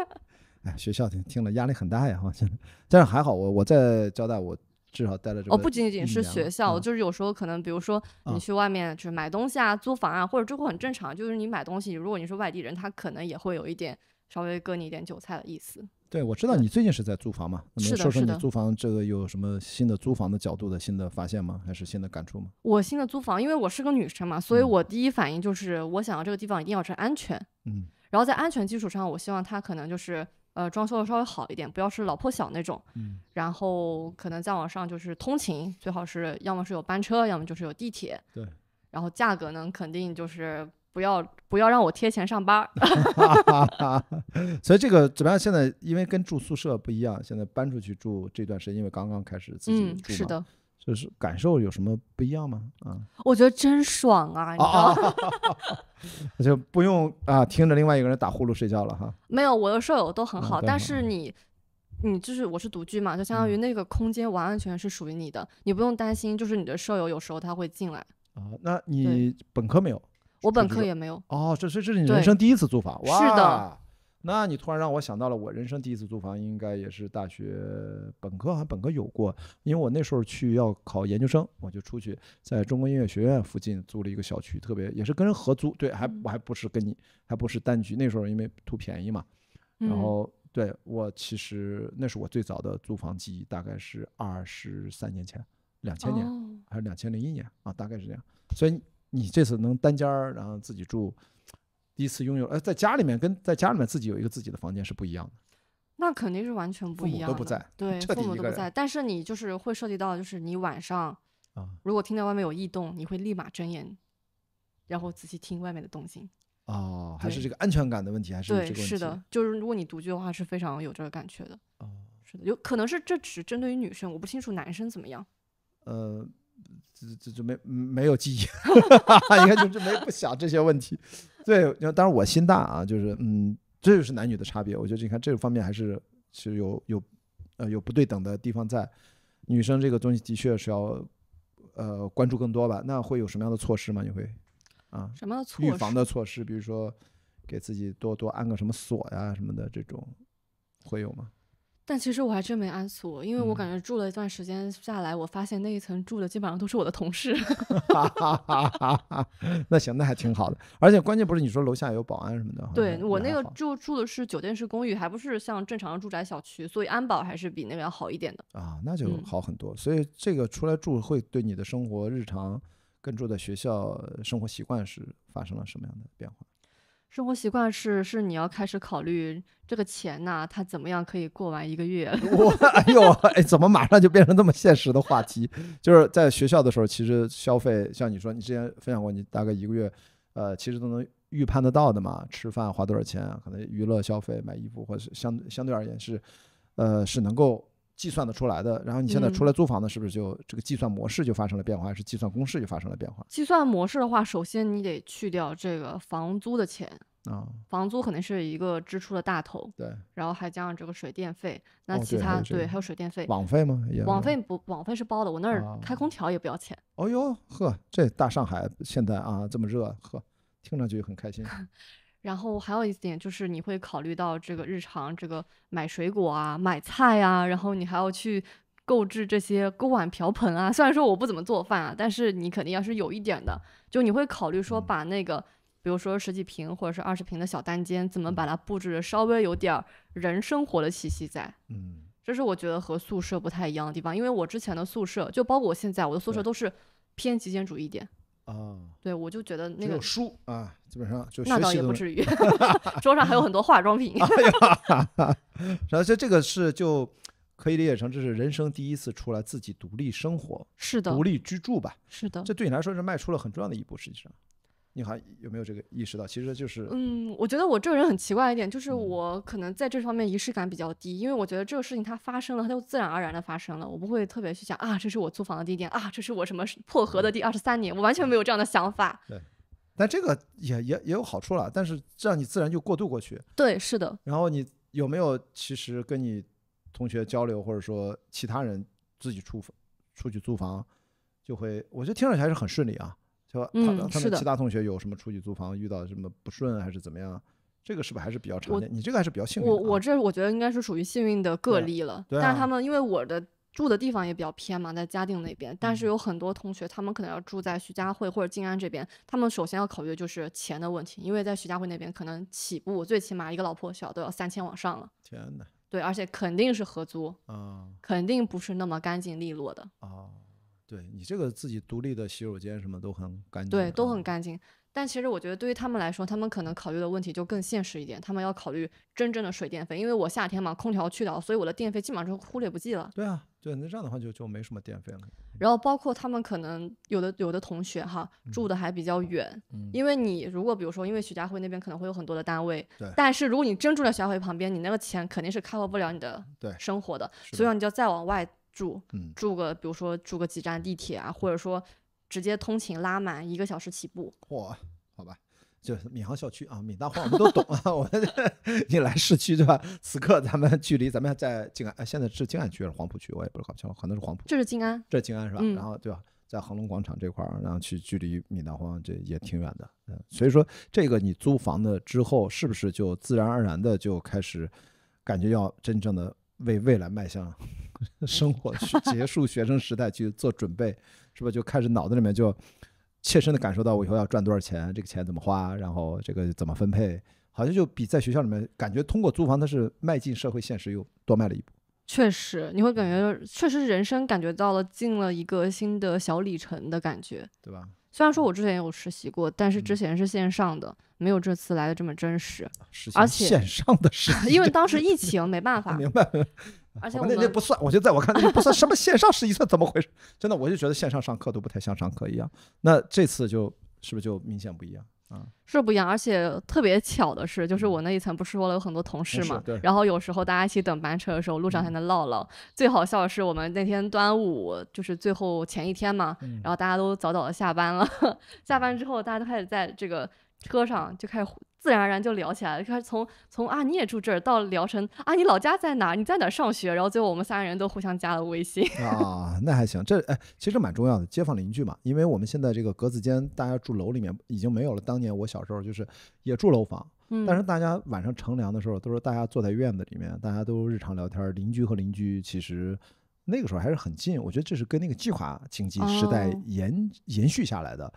哎，学校听听了压力很大呀，哈，真的。但是还好，我我在交大，我至少待了这哦，个不仅仅是学校，嗯就是有时候可能，比如说啊你去外面就是买东西啊、租房啊，或者这个很正常。就是你买东西，如果你是外地人，他可能也会有一点稍微割你一点韭菜的意思。对，我知道你最近是在租房嘛？能说说你租房这个有什么新的租房的角度的新的发现吗？还是新的感触吗？我新的租房，因为我是个女生嘛，所以嗯我第一反应就是我想要这个地方一定要是安全。嗯然后在安全基础上，我希望它可能就是呃装修的稍微好一点，不要是老破小那种。嗯然后可能再往上就是通勤，最好是要么是有班车，要么就是有地铁。对。然后价格呢，肯定就是不要不要让我贴钱上班儿。所以这个怎么样？现在因为跟住宿舍不一样，现在搬出去住这段时间，因为刚刚开始自己嗯，住的，就是感受有什么不一样吗？啊，我觉得真爽啊，你知道吗？就不用啊听着另外一个人打呼噜睡觉了哈。没有，我的舍友都很好，但是你，你就是我是独居嘛，就相当于嗯那个空间完完全全是属于你的，你不用担心，就是你的舍友有时候他会进来。啊，那你本科没有？我本科也没有，哦，这这这是你人生第一次租房，哇！是的。那你突然让我想到了，我人生第一次租房应该也是大学本科，好像本科有过，因为我那时候去要考研究生，我就出去在中国音乐学院附近租了一个小区，特别也是跟人合租，对，还嗯我还不是跟你，还不是单居，那时候因为图便宜嘛，然嗯后对我其实那是我最早的租房记忆，大概是二十三年前，两千年。哦，还是两千零一年啊，大概是这样。所以你你这次能单间儿，然后自己住，第一次拥有，呃，在家里面跟在家里面自己有一个自己的房间是不一样的。那肯定是完全不一样的都不在对，父母都不在，但是你就是会涉及到，就是你晚上啊如果听到外面有异动，你会立马睁眼，然后仔细听外面的动静。哦，还是这个安全感的问题，还是这个对，问题？是的，就是如果你独居的话，是非常有这个感觉的。哦，是的，有可能是这只针对于女生，我不清楚男生怎么样。呃，这这这没没有记忆，应该就是没不想这些问题。对，当然我心大啊，就是嗯，这就是男女的差别。我觉得你看这个方面还是是有有呃有不对等的地方在。女生这个东西的确是要呃关注更多吧？那会有什么样的措施吗？你会啊什么措施预？防的措施，比如说给自己多多安个什么锁呀什么的这种会有吗？但其实我还真没安锁，因为我嗯感觉住了一段时间下来，我发现那一层住的基本上都是我的同事。那行，那还挺好的。而且关键不是你说楼下有保安什么的，对我那个住住的是酒店式公寓，还不是像正常的住宅小区，所以安保还是比那个要好一点的。啊，那就嗯好很多。所以这个出来住会对你的生活日常跟住在学校呃生活习惯是发生了什么样的变化？生活习惯是是你要开始考虑这个钱呐、它怎么样可以过完一个月。我哎呦哎，怎么马上就变成这么现实的话题？就是在学校的时候，其实消费像你说，你之前分享过，你大概一个月，呃，其实都能预判得到的嘛。吃饭花多少钱，可能娱乐消费、买衣服，或者是相相对而言是，呃，是能够计算得出来的。然后你现在出嗯来租房呢，是不是就这个计算模式就发生了变化，还是计算公式就发生了变化计算模式的话，首先你得去掉这个房租的钱，啊？房租肯定是一个支出的大头，对，然后还加上这个水电费，那哦其他对还有水电费，网费吗？也网费不网费是包的，我那儿开啊空调也不要钱。哦哟呵，这大上海现在啊这么热呵，听上去很开心。然后还有一点就是你会考虑到这个日常这个买水果啊、买菜啊，然后你还要去购置这些锅碗瓢盆啊。虽然说我不怎么做饭啊，但是你肯定要是有一点的，就你会考虑说嗯把那个，比如说十几平或者是二十平的小单间，怎么嗯把它布置的稍微有点儿人生活的气息在。嗯，这是我觉得和宿舍不太一样的地方，因为我之前的宿舍，就包括我现在我的宿舍都是偏极简主义一点。啊，对，我就觉得那个书啊，基本上就那学习也不至于，桌上还有很多化妆品。然后这这个是就可以理解成这是人生第一次出来自己独立生活、是的独，立居住吧。是的。这对你来说是迈出了很重要的一步。实际上，你还有没有这个意识到？其实就是嗯，我觉得我这个人很奇怪一点，就是嗯我可能在这方面仪式感比较低，因为我觉得这个事情它发生了，它就自然而然的发生了，我不会特别去想啊，这是我租房的地点啊，这是我什么破嗯核的第二十三年，我完全没有这样的想法。对但这个也也也有好处了，但是这样你自然就过渡过去。对，是的，然后你有没有其实跟你同学交流，或者说其他人自己出出去租房，就会我觉得听上去还是很顺利啊。就他他们其他同学有什么出去租房遇到什么不顺还是怎么样？这个是不是还是比较常见？你这个还是比较幸运的我啊。我这我觉得应该是属于幸运的个例了，对啊但是他们因为我的。住的地方也比较偏嘛，在嘉定那边，但嗯是有很多同学，他们可能要住在徐家汇或者静安这边，他们首先要考虑的就是钱的问题，因为在徐家汇那边可能起步最起码一个老破小都要三千往上了，天哪对，而且肯定是合租，嗯肯定不是那么干净利落的，啊！对你这个自己独立的洗手间什么都很干净，对，都啊很干净。但其实我觉得对于他们来说，他们可能考虑的问题就更现实一点，他们要考虑真正的水电费，因为我夏天嘛，空调去掉，所以我的电费基本上就忽略不计了。对啊，对，那这样的话就就没什么电费了。然后包括他们可能有的有的同学哈住的还比较远，嗯因为你如果比如说，因为徐家汇那边可能会有很多的单位对，但是如果你真住在徐家汇旁边，你那个钱肯定是 cover 不了你的对生活的，所以你就要再往外住，嗯住个比如说住个几站地铁啊，或者说直接通勤拉满一个小时起步。嚯，好吧，就是闵行校区啊，闵大荒我们都懂啊。我们你来市区对吧？此刻咱们距离咱们在静安，哎，现在是静安区还是黄浦区？我也不是搞不清，可能是黄浦。这是静安，这静安是吧？嗯然后对吧？在恒隆广场这块儿，然后去距离闵大荒这也挺远的。嗯，所以说这个你租房子之后，是不是就自然而然的就开始感觉要真正的为未来迈向 生活去结束学生时代去做准备，是吧？就开始脑子里面就切身的感受到我以后要赚多少钱，这个钱怎么花，然后这个怎么分配，好像就比在学校里面感觉通过租房，它是迈进社会现实又多迈了一步。确实你会感觉确实人生感觉到了进了一个新的小里程的感觉。对吧？虽然说我之前有实习过，但是之嗯前是线上的，没有这次来的这么真实。而且线上的实习，因为当时疫情没办法，明白。而且我们那那不算，我觉得在我看来那不算什么线上实习算怎么回事？真的，我就觉得线上上课都不太像上课一样。那这次就是不是就明显不一样啊？是不一样，而且特别巧的是，就是我那一层不是说了有很多同事嘛对，然后有时候大家一起等班车的时候，路上还能唠唠。最好笑的是，我们那天端午就是最后前一天嘛，嗯然后大家都早早的下班了，下班之后大家都开始在这个车上就开始互自然而然就聊起来了，就开始从从啊你也住这儿到聊成啊你老家在哪儿，你在哪儿上学，然后最后我们三个人都互相加了微信。啊，那还行。这哎，其实蛮重要的，街坊邻居嘛。因为我们现在这个格子间，大家住楼里面已经没有了。当年我小时候就是也住楼房，嗯，但是大家晚上乘凉的时候，都是大家坐在院子里面，大家都日常聊天儿，邻居和邻居其实那个时候还是很近。我觉得这是跟那个计划经济时代哦延、延续下来的。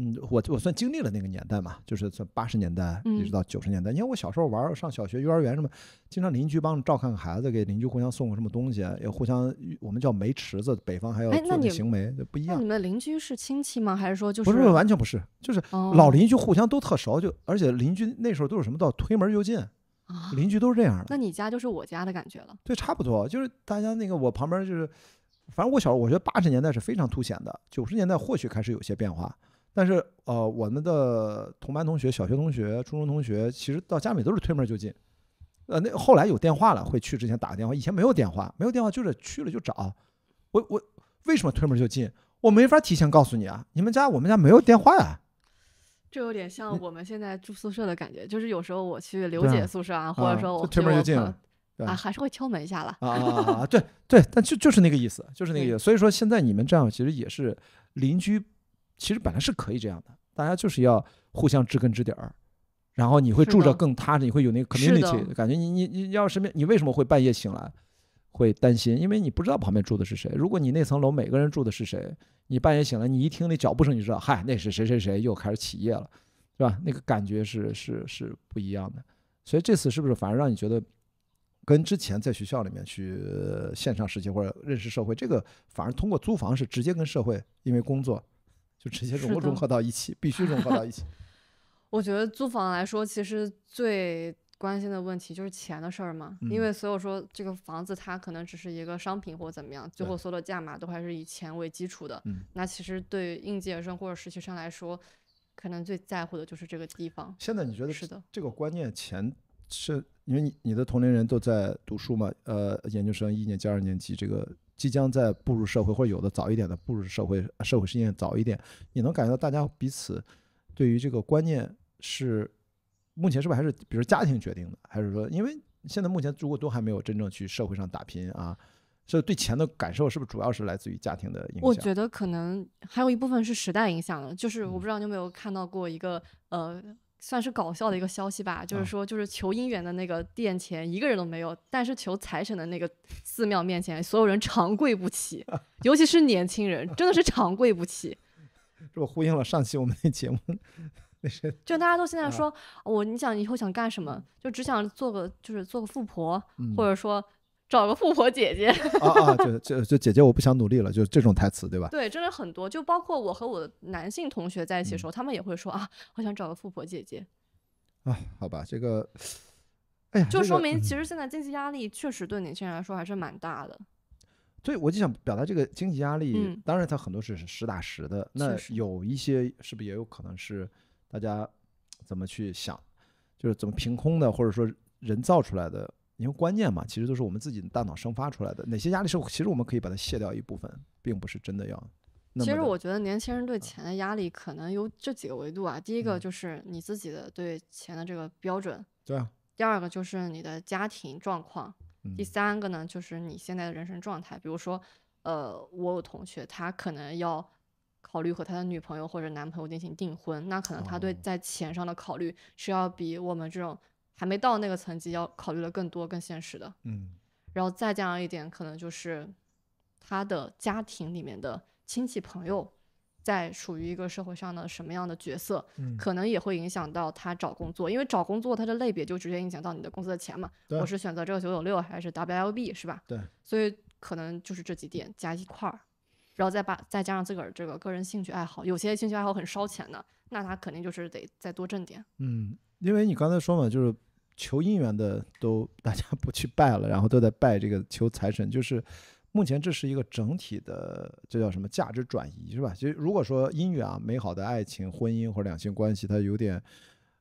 嗯，我我算经历了那个年代嘛，就是算八十年代一直嗯到九十年代。因为我小时候玩，上小学、幼儿园什么，经常邻居帮着照看看孩子，给邻居互相送个什么东西，也互相我们叫煤池子，北方还有做你行煤，就不一样那你。们邻居是亲戚吗？还是说就是不是完全不是，就是哦老邻居互相都特熟，就而且邻居那时候都是什么叫推门就进，啊？邻居都是这样的。那你家就是我家的感觉了。对，差不多，就是大家那个我旁边就是，反正我小时候我觉得八十年代是非常凸显的，九十年代或许开始有些变化，但是呃，我们的同班同学、小学同学、初中同学，其实到家里都是推门就进。呃，那后来有电话了，会去之前打个电话，以前没有电话，没有电话就是去了就找。我我为什么推门就进？我没法提前告诉你啊，你们家我们家没有电话呀、这有点像我们现在住宿舍的感觉，就是有时候我去刘姐宿舍啊，或啊者说我推门就进了啊，还是会敲门一下了。啊啊啊啊！对对，但就就是那个意思，就是那个意思。所以说现在你们这样其实也是邻居，其实本来是可以这样的，大家就是要互相知根知底儿，然后你会住着更踏实，你会有那个 community 感觉你。你你要身边，你为什么会半夜醒来会担心？因为你不知道旁边住的是谁。如果你那层楼每个人住的是谁，你半夜醒来，你一听那脚步声，你知道，嗨，那是谁谁谁又开始起夜了，是吧？那个感觉是是是不一样的。所以这次是不是反而让你觉得，跟之前在学校里面去呃线上实习或者认识社会，这个反而通过租房是直接跟社会因为工作就直接融是的融合到一起，必须融合到一起。我觉得租房来说，其实最关心的问题就是钱的事儿嘛，因嗯为所有说这个房子它可能只是一个商品或怎么样，最后所有的价码都还是以钱为基础的。嗯那其实对应届生或者实习生来说，可能最在乎的就是这个地方。现在你觉得是的，这个观念钱是因为你你的同龄人都在读书嘛？呃，研究生一年级、二年级，这个即将在步入社会，或者有的早一点的步入社会，社会实践早一点，你能感觉到大家彼此对于这个观念是目前是不是还是比如家庭决定的，还是说因为现在目前如果都还没有真正去社会上打拼啊？所以对钱的感受是不是主要是来自于家庭的影响？我觉得可能还有一部分是时代影响的，就是我嗯不知道你有没有看到过一个呃，算是搞笑的一个消息吧，就是啊说就是求姻缘的那个殿前一个人都没有，但是求财神的那个寺庙面前所有人长跪不起，尤其是年轻人，真的是长跪不起。这我呼应了上期我们那节目，那是就大家都现在啊。说，我你想以后想干什么，就只想做个就是做个富婆，嗯。或者说找个富婆姐姐。啊啊，就就就姐姐我不想努力了，就这种台词对吧？对，真的很多，就包括我和我的男性同学在一起的嗯时候，他们也会说啊，我想找个富婆姐姐。啊，好吧，这个，哎呀，就这个嗯说明其实现在经济压力确实对年轻人来说还是蛮大的。对，我就想表达这个经济压力，嗯当然它很多是实打实的，那有一些是不是也有可能是大家怎么去想，就是怎么凭空的或者说人造出来的？因为观念嘛，其实都是我们自己的大脑生发出来的。哪些压力是其实我们可以把它卸掉一部分，并不是真的要的。其实我觉得年轻人对钱的压力可能有这几个维度啊。第一个嗯就是你自己的对钱的这个标准，对啊，第二个就是你的家庭状况，第嗯三个呢就是你现在的人生状态。比如说，呃，我有同学他可能要考虑和他的女朋友或者男朋友进行订婚，那可能他对哦在钱上的考虑是要比我们这种还没到那个层级要考虑的更多、更现实的。嗯然后再加上一点，可能就是他的家庭里面的亲戚朋友，在属于一个社会上的什么样的角色，嗯，可能也会影响到他找工作，因为找工作它的类别就直接影响到你的公司的钱嘛。对我是选择这个九九六还是 WLB 是吧？对，所以可能就是这几点加一块儿，然后再把再加上自个儿这个个人兴趣爱好，有些兴趣爱好很烧钱的，那他肯定就是得再多挣点。嗯，因为你刚才说嘛，就是求姻缘的都大家不去拜了，然后都在拜这个求财神，就是目前这是一个整体的，这叫什么价值转移是吧？其实如果说姻缘啊，美好的爱情、婚姻或者两性关系，它有点。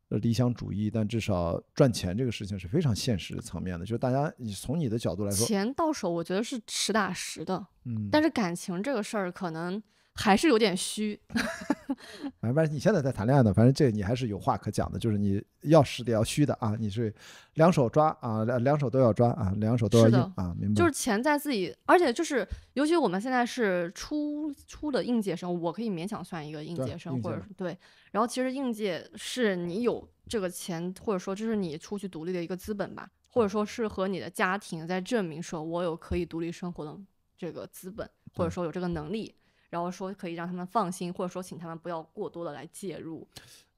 呃，理想主义，但至少赚钱这个事情是非常现实层面的。就是大家，你从你的角度来说，钱到手，我觉得是实打实的，嗯，但是感情这个事儿可能还是有点虚。反正你现在在谈恋爱呢，反正这你还是有话可讲的，就是你要实的要虚的啊，你是两手抓啊，两两手都要抓啊，两手都要硬啊，明白？就是钱在自己，而且就是，尤其我们现在是初初的应届生，我可以勉强算一个应届生，或者是对。然后其实应届是你有这个钱，或者说这是你出去独立的一个资本吧，或者说是和你的家庭在证明说我有可以独立生活的这个资本，或者说有这个能力。然后说可以让他们放心，或者说请他们不要过多的来介入。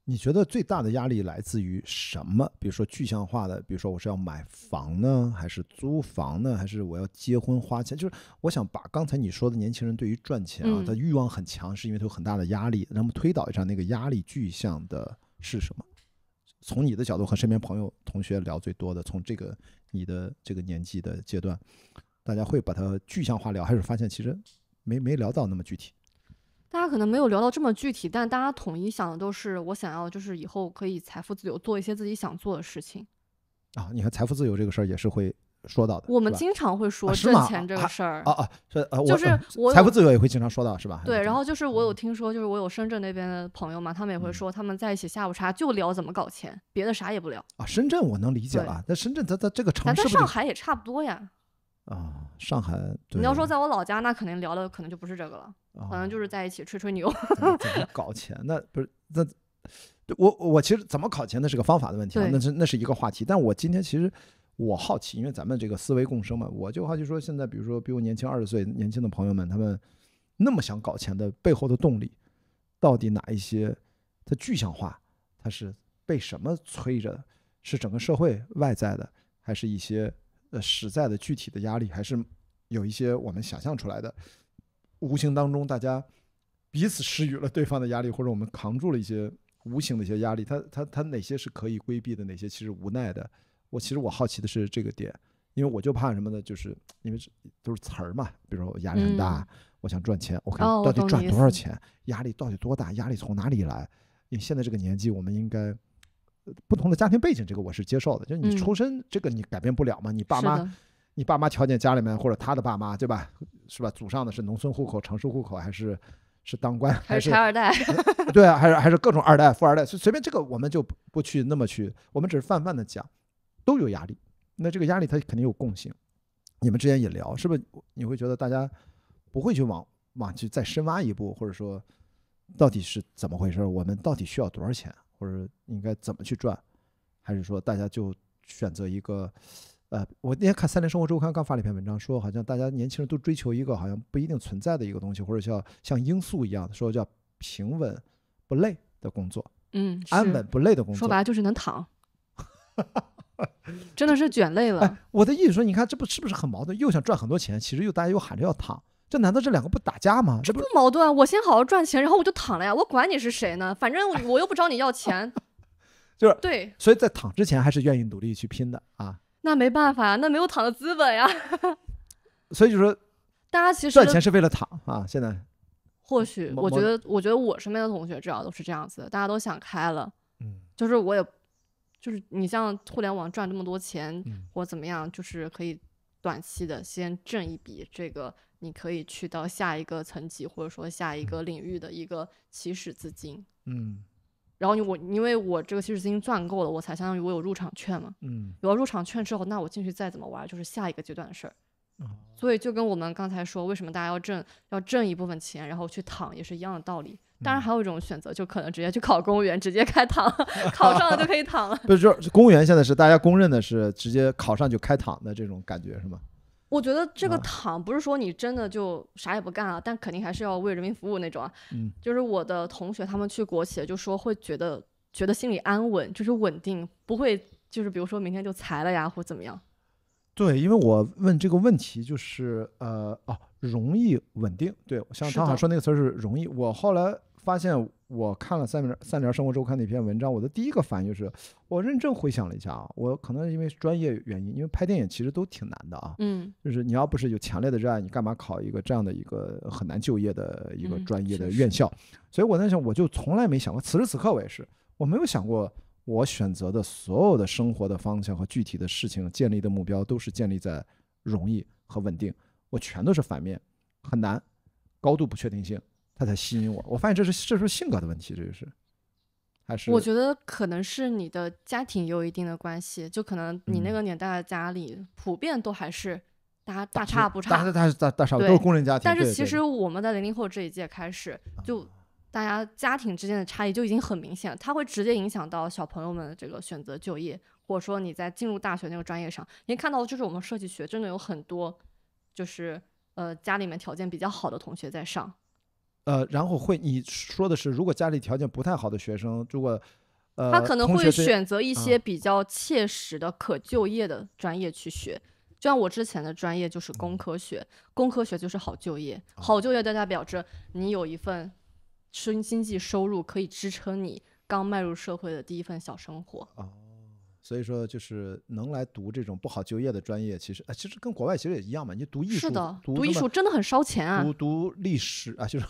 你觉得最大的压力来自于什么？比如说具象化的，比如说我是要买房呢，还是租房呢，还是我要结婚花钱？就是我想把刚才你说的年轻人对于赚钱啊，嗯他欲望很强，是因为他有很大的压力。那么推导一下，那个压力具象的是什么？从你的角度和身边朋友、同学聊最多的，从这个你的这个年纪的阶段，大家会把它具象化聊，还是发现其实没没聊到那么具体？大家可能没有聊到这么具体，但大家统一想的都是我想要就是以后可以财富自由，做一些自己想做的事情。啊，你看财富自由这个事儿也是会说到的，我们经常会说挣钱这啊个事儿。啊啊，是呃，就是我财富自由也会经常说到，是吧？对，然后就是我有嗯听说，就是我有深圳那边的朋友嘛，他们也会嗯说，他们在一起下午茶就聊怎么搞钱，别的啥也不聊。啊，深圳我能理解对了，但深圳它它这个城咱在市不就上海也差不多呀。啊，上海对你要说在我老家，那肯定聊的可能就不是这个了，可能啊就是在一起吹吹牛。搞钱？那不是那对我我其实怎么搞钱那是个方法的问题啊，那是那是一个话题。但我今天其实我好奇，因为咱们这个思维共生嘛，我就好奇说，现在比如说比我年轻二十岁年轻的朋友们，他们那么想搞钱的背后的动力，到底哪一些它具象化？它是被什么催着的？是整个社会外在的，还是一些呃实在的具体的压力，还是有一些我们想象出来的，无形当中大家彼此施予了对方的压力，或者我们扛住了一些无形的一些压力，他他他哪些是可以规避的，哪些其实无奈的？我其实我好奇的是这个点，因为我就怕什么呢？就是因为是都是词儿嘛，比如说我压力很大，我想赚钱，我看到底赚多少钱，压力到底多大，压力从哪里来？因为现在这个年纪，我们应该。呃不同的家庭背景，这个我是接受的。就是你嗯出身，这个你改变不了嘛。你爸妈，你爸妈条件家里面，或者他的爸妈，对吧？是吧？祖上的是农村户口、城市户口，还是是当官，还是二代。对啊，还是还是各种二代、富二代，随随便这个我们就不不去那么去，我们只是泛泛的讲，都有压力。那这个压力它肯定有共性。你们之前也聊，是不是？你会觉得大家不会去往往去再深挖一步，或者说到底是怎么回事？我们到底需要多少钱，或者应该怎么去赚？还是说大家就选择一个？呃，我那天看《三联生活周刊》刚发了一篇文章，说好像大家年轻人都追求一个好像不一定存在的一个东西，或者叫像罂粟一样的，说叫平稳不累的工作，嗯，安稳不累的工作。说白了就是能躺，真的是卷累了。哎，我的意思说，你看这不是不是很矛盾？又想赚很多钱，其实又大家又喊着要躺，这难道这两个不打架吗？这不不矛盾，我先好好赚钱，然后我就躺了呀，我管你是谁呢？反正我我又不找你要钱，就是对，所以在躺之前还是愿意努力去拼的啊。那没办法呀，那没有躺的资本呀。所以就说，大家其实赚钱是为了躺啊，现在或许我觉得，我觉得我身边的同学至少都是这样子的，大家都想开了，嗯就是我也，就是你像互联网赚这么多钱嗯或怎么样，就是可以短期的先挣一笔，这个你可以去到下一个层级或者说下一个领域的一个起始资金。嗯然后你我因为我这个起始资金赚够了，我才相当于我有入场券嘛。嗯有了入场券之后，那我进去再怎么玩，就是下一个阶段的事儿。哦所以就跟我们刚才说，为什么大家要挣要挣一部分钱，然后去躺，也是一样的道理。当然还有一种选择，就可能直接去考公务员，直接开躺，考上了就可以躺了。不是，就是公务员现在是大家公认的是直接考上就开躺的这种感觉是吗？我觉得这个啊躺不是说你真的就啥也不干啊，但肯定还是要为人民服务那种啊。嗯就是我的同学他们去国企，就说会觉得觉得心里安稳，就是稳定，不会就是比如说明天就裁了呀，或怎么样。对，因为我问这个问题就是呃哦，容易稳定。对，像是的他好像说那个词儿是容易。我后来发现，我看了三联三联生活周刊那篇文章，我的第一个反应就是，我认真回想了一下啊，我可能因为专业原因，因为拍电影其实都挺难的啊。嗯，就是你要不是有强烈的热爱，你干嘛考一个这样的一个很难就业的一个嗯专业的院校？所以我在想，我就从来没想过，此时此刻我也是，我没有想过我选择的所有的生活的方向和具体的事情建立的目标都是建立在容易和稳定，我全都是反面，很难，高度不确定性，它才吸引我。我发现这是这是性格的问题，这就是，还是我觉得可能是你的家庭也有一定的关系，就可能你那嗯个年代的家里普遍都还是大家大差不差。大大大大差不多都是工人家庭，但是其实我们在零零后这一届开始，就大家家庭之间的差异就已经很明显了，它会直接影响到小朋友们的这个选择就业，或者说你在进入大学那个专业上，你看到就是我们设计学真的有很多，就是呃家里面条件比较好的同学在上，呃，然后会你说的是，如果家里条件不太好的学生，如果呃他可能会选择一些啊比较切实的可就业的专业去学。就像我之前的专业就是嗯工科学，工科学就是好就业，好就业就代表着你有一份生经济收入可以支撑你刚迈入社会的第一份小生活。哦，所以说就是能来读这种不好就业的专业，其实呃其实跟国外其实也一样嘛，你读艺术，是的，读读艺术真的很烧钱啊读！读历史啊，就是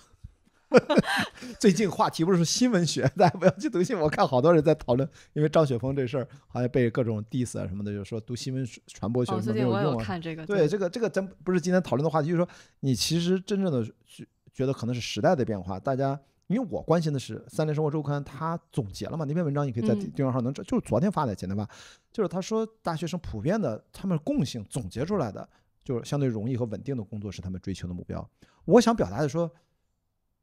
最近话题不是说新闻学，大家不要去读新闻。我看好多人在讨论，因为张雪峰这事儿好像被各种 diss 啊什么的，就是说读新闻传播学哦，什么没最近我有用啊。看这个，对，这个这个真不是今天讨论的话题，就是说你其实真正的觉觉得可能是时代的变化，大家。因为我关心的是《三联生活周刊》，它总结了嘛？那篇文章你可以在嗯订阅号能找，就是昨天发的，简单吧，就是他说大学生普遍的他们共性总结出来的，就是相对容易和稳定的工作是他们追求的目标。我想表达的说，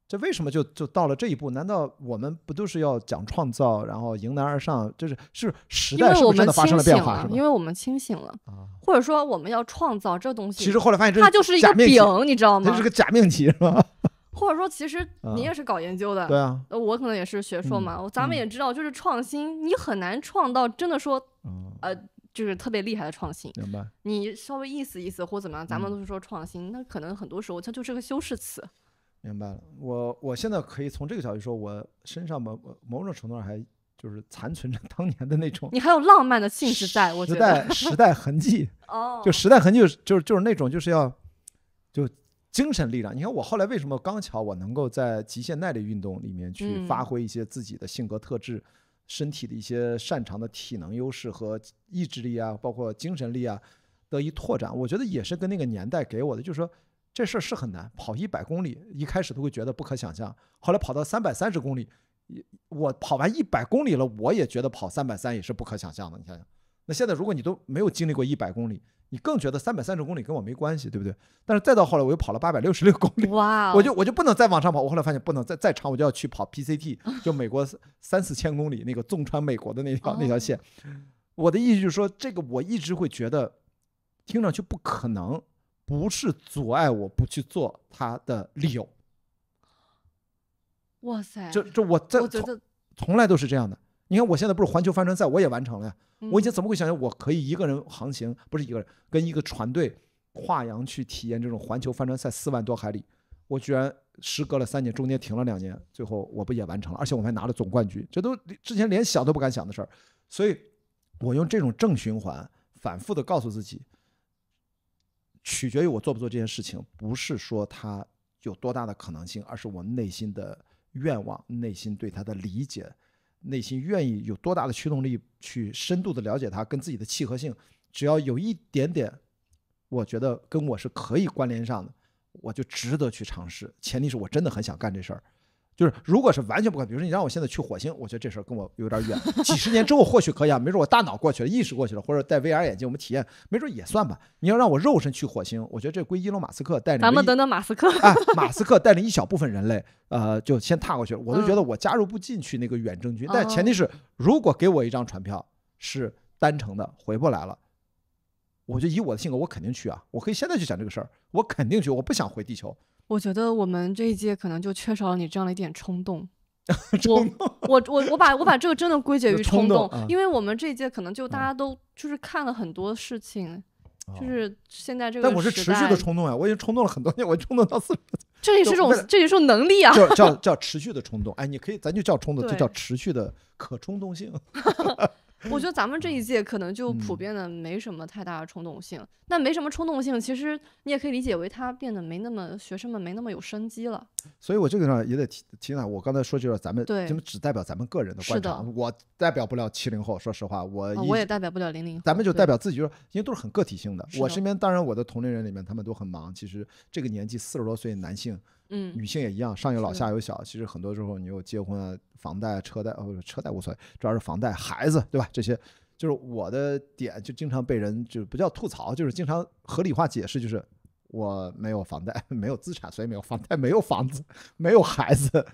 这为什么就就到了这一步？难道我们不都是要讲创造，然后迎难而上？就是是时因为我们代是不是真的发生清醒了变化？是，吗？了因为我们清醒了，啊，或者说我们要创造这东西，其实后来发现这它就是一个饼，你知道 吗它是？个假命题，是吧？或者说，其实啊你也是搞研究的，对啊，呃，我可能也是学硕嘛，嗯咱们嗯也知道，就是创新，你很难创造真的说呃，就是特别厉害的创新。明白。你稍微意思意思或怎么样，咱们嗯都是说创新，那可能很多时候它就是个修饰词。明白了，我我现在可以从这个角度说，我身上某某种程度上还就是残存着 当年的那种你还有浪漫的性质在，我觉时得。代时代痕迹，哦，就时代痕迹就是就是就是那种就是要就精神力量。你看我后来为什么刚巧我能够在极限耐力运动里面去嗯发挥一些自己的性格特质、身体的一些擅长的体能优势和意志力啊，包括精神力啊得以拓展。我觉得也是跟那个年代给我的，就是说。这事儿是很难，跑一百公里，一开始都会觉得不可想象，后来跑到三百三十公里，也我跑完一百公里了，我也觉得跑三百三也是不可想象的。你想想，那现在如果你都没有经历过一百公里，你更觉得三百三十公里跟我没关系，对不对？但是再到后来，我又跑了八百六十六公里，哇哦，我就我就不能再往上跑。我后来发现不能再再长，我就要去跑 PCT，就美国三四千公里那个纵穿美国的那条那条线。我的意思就是说，这个我一直会觉得听上去不可能，不是阻碍我不去做它的理由。哇塞，这这我在觉得从来都是这样的。你看我现在不是环球帆船赛，我也完成了呀。我以前嗯怎么会想象我可以一个人航行，不是一个人，跟一个船队跨洋去体验这种环球帆船赛四万多海里？我居然时隔了三年，中间停了两年，最后我不也完成了，而且我们还拿了总冠军，这都之前连想都不敢想的事儿。所以，我用这种正循环反复的告诉自己，取决于我做不做这件事情，不是说它有多大的可能性，而是我内心的愿望、内心对它的理解、内心愿意有多大的驱动力去深度的了解它，跟自己的契合性，只要有一点点，我觉得跟我是可以关联上的，我就值得去尝试。前提是我真的很想干这事儿。就是如果是完全不可，比如说你让我现在去火星，我觉得这事儿跟我有点远。几十年之后或许可以啊，没准我大脑过去了，意识过去了，或者戴 VR 眼镜我们体验，没准也算吧。你要让我肉身去火星，我觉得这归伊隆马斯克带领。咱们等等马斯克啊，马斯克带领一小部分人类，呃，就先踏过去了。我都觉得我加入不进去那个远征军，但前提是如果给我一张船票是单程的，回不来了，我就以我的性格，我肯定去啊。我可以现在就讲这个事儿，我肯定去，我不想回地球。我觉得我们这一届可能就缺少了你这样的一点冲动。我我我我把我把这个真的归结于冲动，因为我们这一届可能就大家都就是看了很多事情，就是现在这个。但我是持续的冲动呀，我已经冲动了很多年，我冲动到四十。这也是种这也是种能力啊。叫叫叫持续的冲动，哎，你可以咱就叫冲动，就叫持续的可冲动性。我觉得咱们这一届可能就普遍的没什么太大的冲动性。那没什么冲动性，其实你也可以理解为他变得没那么学生们没那么有生机了。所以我这个上也得提提醒我刚才说就是咱们对，只代表咱们个人的观察，我代表不了七零后。说实话，我我也代表不了零零后。咱们就代表自己，就是因为都是很个体性的。我身边当然我的同龄人里面，他们都很忙。其实这个年纪四十多岁男性。嗯，女性也一样，上有老下有小。其实很多时候，你有结婚啊、房贷、车贷，哦，车贷无所谓，主要是房贷、孩子，对吧？这些就是我的点，就经常被人就不叫吐槽，就是经常合理化解释，就是我没有房贷，没有资产，所以没有房贷，没有房子，没有孩子。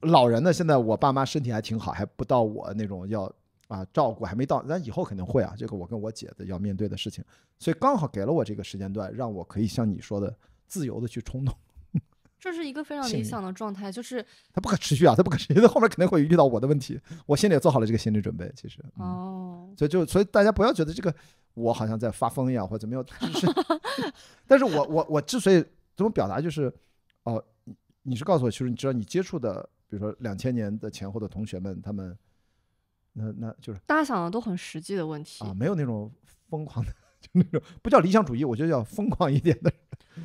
老人呢，现在我爸妈身体还挺好，还不到我那种要啊照顾，还没到，但以后肯定会啊。这个我跟我姐的要面对的事情，所以刚好给了我这个时间段，让我可以像你说的，自由的去冲动。这是一个非常理想的状态，就是。它不可持续啊，它不可持续，它后面肯定会遇到我的问题，我心里也做好了这个心理准备。其实哦，所以就所以大家不要觉得这个我好像在发疯一样或者怎么样，是，但是我我我之所以怎么表达，就是哦，你是告诉我，其实你知道你接触的，比如说两千年的前后的同学们，他们那那就是大家想的都很实际的问题啊，没有那种疯狂的，就那种不叫理想主义，我觉得叫疯狂一点的。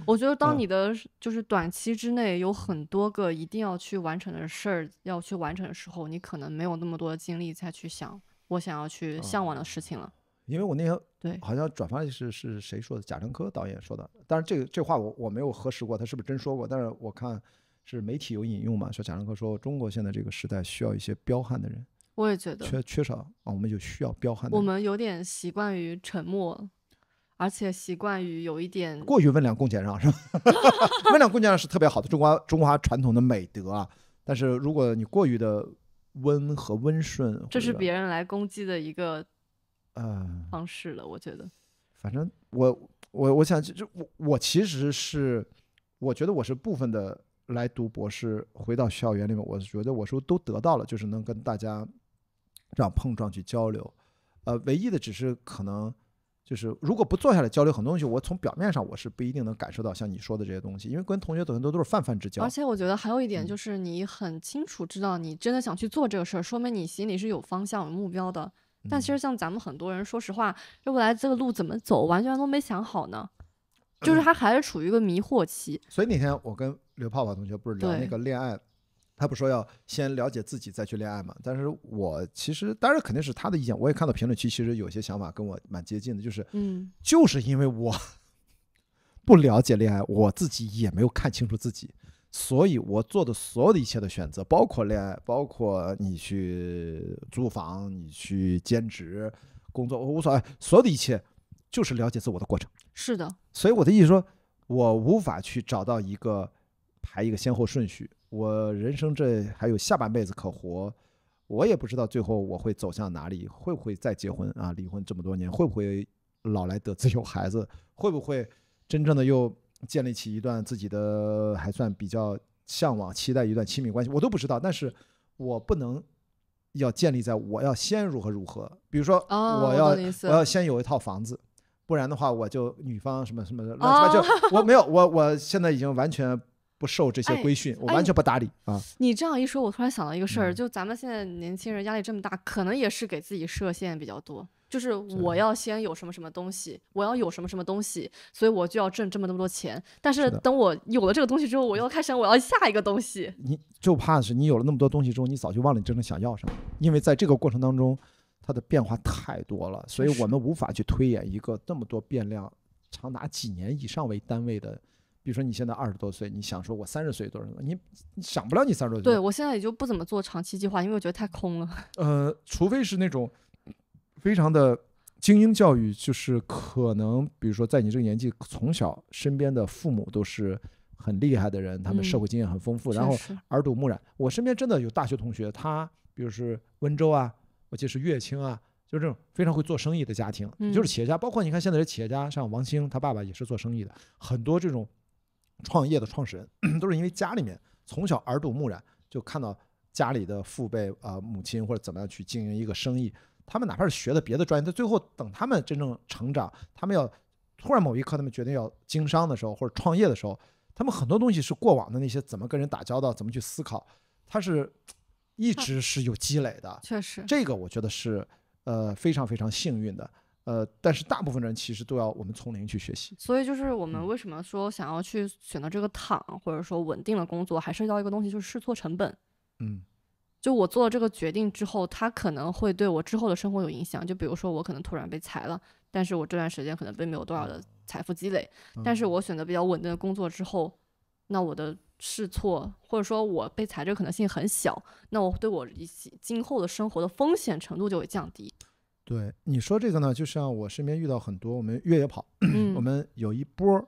我觉得，当你的就是短期之内有很多个一定要去完成的事儿要去完成的时候，你可能没有那么多的精力再去想我想要去向往的事情了。因为我那天对好像转发的是是谁说的？贾樟柯导演说的。但是这个这话我我没有核实过，他是不是真说过？但是我看是媒体有引用嘛，说贾樟柯说中国现在这个时代需要一些彪悍的人。我也觉得缺缺少啊，我们就需要彪悍的。我们有点习惯于沉默。而且习惯于有一点过于温良恭俭让，是吧？温良恭俭让是特别好的中华中华传统的美德啊。但是如果你过于的温和温顺，这是别人来攻击的一个呃方式了。我觉得，反正我我我想就我我其实是我觉得我是部分的来读博士，回到校园里面，我是觉得我说都得到了，就是能跟大家这样碰撞去交流。呃，唯一的只是可能。就是如果不坐下来交流很多东西，我从表面上我是不一定能感受到像你说的这些东西，因为跟同学很多都是泛泛之交。而且我觉得还有一点就是，你很清楚知道你真的想去做这个事儿，说明你心里是有方向、有目标的。但其实像咱们很多人，说实话，未来这个路怎么走，完全都没想好呢，就是他还是处于一个迷惑期。所以那天我跟刘泡泡同学不是聊那个恋爱。他不说要先了解自己再去恋爱嘛？但是我其实当然肯定是他的意见，我也看到评论区其实有些想法跟我蛮接近的，就是嗯，就是因为我 不了解恋爱，我自己也没有看清楚自己，所以我做的所有的一切的选择，包括恋爱，包括你去租房、你去兼职工作，我无所谓，所有的一切就是了解自我的过程。是的，所以我的意思说，我无法去找到一个排一个先后顺序。我人生这还有下半辈子可活，我也不知道最后我会走向哪里，会不会再结婚啊？离婚这么多年，会不会老来得子有孩子？会不会真正的又建立起一段自己的还算比较向往、期待一段亲密关系？我都不知道。但是我不能要建立在我要先如何如何，比如说我要我要先有一套房子，不然的话我就女方什么什么乱七八糟，我没有我我现在已经完全。不受这些哎规训，我哎完全不搭理啊。你这样一说，我突然想到一个事儿，嗯就咱们现在年轻人压力这么大，可能也是给自己设限比较多。就是我要先有什么什么东西，我要有什么什么东西，所以我就要挣这么那么多钱。但是等我有了这个东西之后，我又开始我要下一个东西。你就怕是你有了那么多东西之后，你早就忘了你真正想要什么，因为在这个过程当中，它的变化太多了，所以我们无法去推演一个那么多变量，长达几年以上为单位的。比如说你现在二十多岁，你想说我三十岁多少？你你想不了你三十多岁。对我现在也就不怎么做长期计划，因为我觉得太空了。呃，除非是那种非常的精英教育，就是可能比如说在你这个年纪，从小身边的父母都是很厉害的人，他们社嗯会经验很丰富，然后耳濡目染。我身边真的有大学同学，他比如是温州啊，我记得是乐清啊，就是这种非常会做生意的家庭，嗯就是企业家。包括你看现在的企业家，像王兴，他爸爸也是做生意的，很多这种创业的创始人 都是因为家里面从小耳濡目染，就看到家里的父辈啊、呃母亲或者怎么样去经营一个生意。他们哪怕是学的别的专业，但最后等他们真正成长，他们要突然某一刻他们决定要经商的时候或者创业的时候，他们很多东西是过往的那些怎么跟人打交道，怎么去思考，他是一直是有积累的。确实，这个我觉得是呃非常非常幸运的。呃，但是大部分人其实都要我们从零去学习。所以就是我们嗯为什么说想要去选择这个躺，或者说稳定的工作，还涉及到一个东西，就是试错成本。嗯就我做了这个决定之后，它可能会对我之后的生活有影响。就比如说，我可能突然被裁了，但是我这段时间可能并没有多少的财富积累。但是嗯我选择比较稳定的工作之后，那我的试错或者说我被裁这个可能性很小，那我对我一起今后的生活的风险程度就会降低。对你说这个呢，就像我身边遇到很多我们越野跑，嗯，我们有一波儿，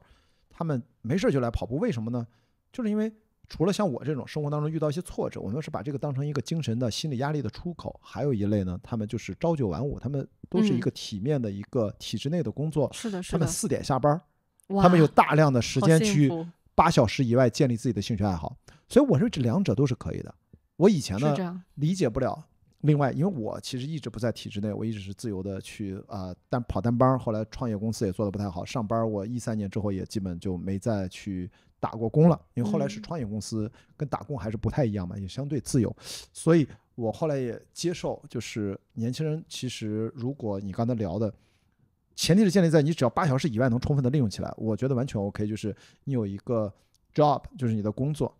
他们没事就来跑步，为什么呢？就是因为除了像我这种生活当中遇到一些挫折，我们是把这个当成一个精神的心理压力的出口。还有一类呢，他们就是朝九晚五，他们都是一嗯个体面的一个体制内的工作，是的，是的，他们四点下班儿，他们有大量的时间去八小时以外建立自己的兴趣爱好，所以我认为这两者都是可以的。我以前呢理解不了。另外，因为我其实一直不在体制内，我一直是自由的去啊、呃单跑单班儿。后来创业公司也做的不太好，上班儿我一三年之后也基本就没再去打过工了，因为后来是嗯创业公司，跟打工还是不太一样嘛，也相对自由。所以我后来也接受，就是年轻人其实如果你刚才聊的。前提是建立在你只要八小时以外能充分的利用起来，我觉得完全 OK。就是你有一个 job，就是你的工作，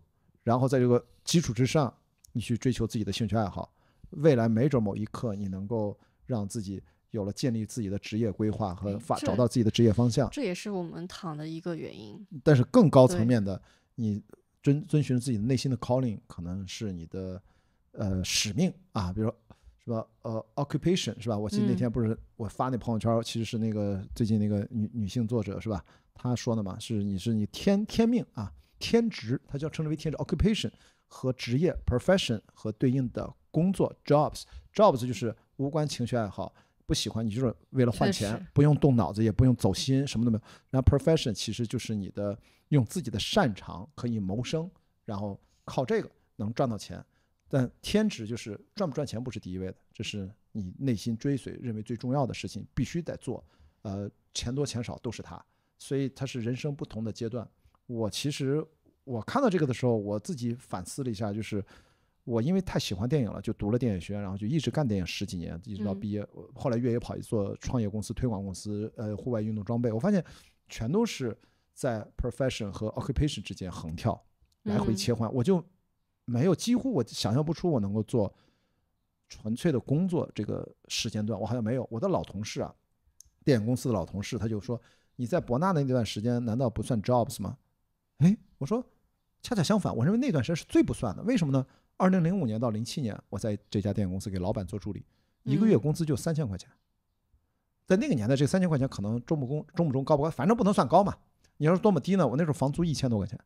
然后在这个基础之上，你去追求自己的兴趣爱好，未来没准某一刻你能够让自己有了建立自己的职业规划和发找到自己的职业方向。这也是我们躺的一个原因。但是更高层面的，你遵遵循自己的内心的 calling，可能是你的呃使命啊，比如说是吧？呃，occupation 是吧？我记得那嗯天不是我发那朋友圈，其实是那个最近那个女女性作者是吧？她说的嘛，是你是你天天命啊，天职，它叫称之为天职 occupation 和职业 profession 和对应的工作 jobs，jobs 就是无关情绪爱好。不喜欢你就是为了换，钱不用动脑子，也不用走心，什么都没有。然后 profession 其实就是你的用自己的擅长可以谋生，然后靠这个能赚到钱。但天职就是赚不赚钱不是第一位的，这是你内心追随认为最重要的事情，必须得做。呃，钱多钱少都是它，所以它是人生不同的阶段。我其实我看到这个的时候，我自己反思了一下，就是我因为太喜欢电影了，就读了电影学院，然后就一直干电影十几年，一直到嗯毕业。我后来越野跑一做创业公司、推广公司，呃，户外运动装备，我发现全都是在 profession 和 occupation 之间横跳，来回嗯切换。我就没有几乎我想象不出我能够做纯粹的工作这个时间段，我好像没有。我的老同事啊，电影公司的老同事，他就说你在博纳的那段时间难道不算 jobs 吗？哎，我说恰恰相反，我认为那段时间是最不算的。为什么呢？二零零五年到零七年，我在这家电影公司给老板做助理，一个月嗯工资就三千块钱。在那个年代，这三千块钱可能中不中中不中高不高，反正不能算高嘛。你要是多么低呢？我那时候房租一千多块钱，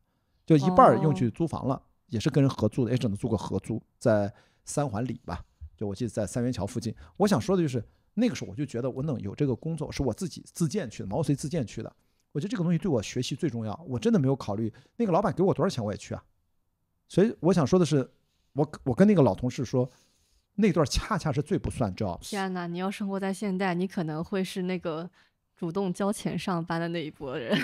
就一半儿用去哦租房了，也是跟人合租的，也只能租个合租，在三环里吧，就我记得在三元桥附近。我想说的就是，那个时候我就觉得我能有这个工作，是我自己自荐去的，毛遂自荐去的。我觉得这个东西对我学习最重要，我真的没有考虑那个老板给我多少钱我也去啊。所以我想说的是，我我跟那个老同事说，那段恰恰是最不算 jobs。天呐，你要生活在现代，你可能会是那个主动交钱上班的那一波人，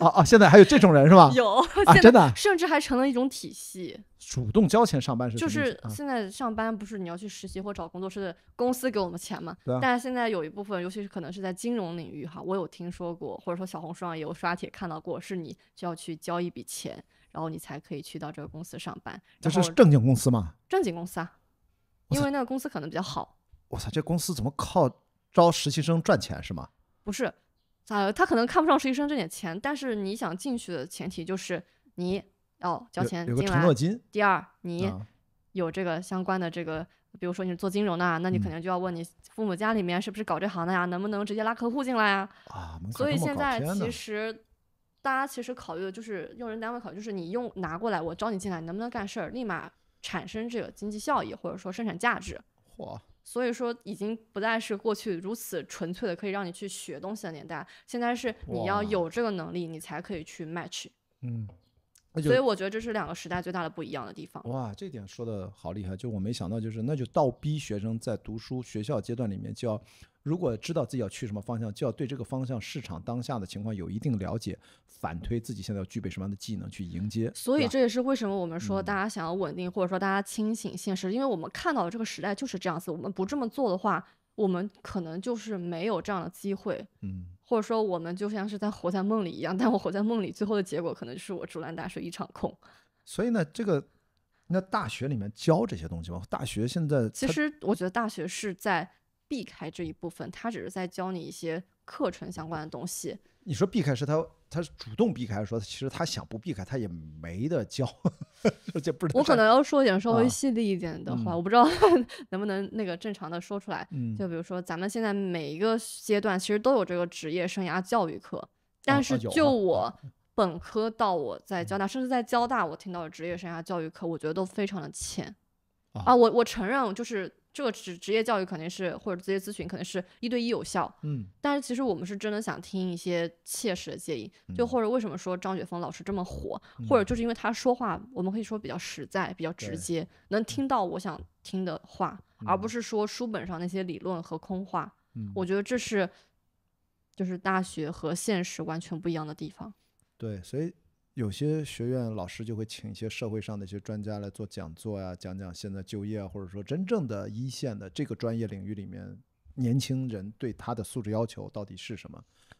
哦 哦，现在还有这种人是吧？有，真的啊甚至还成了一种体系。主动交钱上班是就是现在上班不是你要去实习或找工作是公司给我们钱嘛？对啊但是现在有一部分，尤其是可能是在金融领域哈，我有听说过，或者说小红书上也有刷帖看到过，是你就要去交一笔钱，然后你才可以去到这个公司上班。这是正经公司吗？正经公司啊，因为那个公司可能比较好，我操，这公司怎么靠招实习生赚钱是吗？不是，呃，他可能看不上实习生这点钱，但是你想进去的前提就是你要交有有个钱进来。承诺金第二，你啊，有这个相关的这个，比如说你是做金融的啊，那你嗯肯定就要问你父母家里面是不是搞这行的呀，能不能直接拉客户进来呀？啊，所以现在其实大家其实考虑的就是用人单位考虑，就是你用拿过来，我招你进来，你能不能干事儿，立马产生这个经济效益或者说生产价值。嚯，所以说，已经不再是过去如此纯粹的可以让你去学东西的年代，现在是你要有这个能力，你才可以去 match。嗯，所以我觉得这是两个时代最大的不一样的地方。哇，这点说的好厉害！就我没想到，就是那就倒逼学生在读书学校阶段里面，就要如果知道自己要去什么方向，就要对这个方向市场当下的情况有一定了解，反推自己现在要具备什么样的技能去迎接。所以这也是为什么我们说嗯大家想要稳定，或者说大家清醒现实，因为我们看到的这个时代就是这样子。我们不这么做的话，我们可能就是没有这样的机会，嗯，或者说我们就像是在活在梦里一样。但我活在梦里，最后的结果可能就是我竹篮打水一场空。所以呢，这个那大学里面教这些东西吗？大学现在其实我觉得大学是在避开这一部分，它只是在教你一些课程相关的东西。你说避开是他他是主动避开，说其实他想不避开，他也没得教，这不是我可能要说一点稍微啊细腻一点的话，嗯我不知道 能不能那个正常的说出来。嗯就比如说，咱们现在每一个阶段其实都有这个职业生涯教育课，但是就我本科到我在交大，甚至在交大，我听到的职业生涯教育课，我觉得都非常的浅啊啊。我我承认，就是这个职职业教育肯定是或者职业咨询肯定是一对一有效，嗯。但是其实我们是真的想听一些切实的建议，就嗯。或者为什么说张雪峰老师这么火，或者就是因为他说话，我们可以说比较实在、比较直接，能听到我想听的话，而不嗯。是说书本上那些理论和空话。嗯。我觉得这是就是大学和现实完全不一样的地方。对，所以有些学院老师就会请一些社会上的一些专家来做讲座呀、讲讲现在就业啊，或者说真正的一线的这个专业领域里面，年轻人对他的素质要求到底是什么？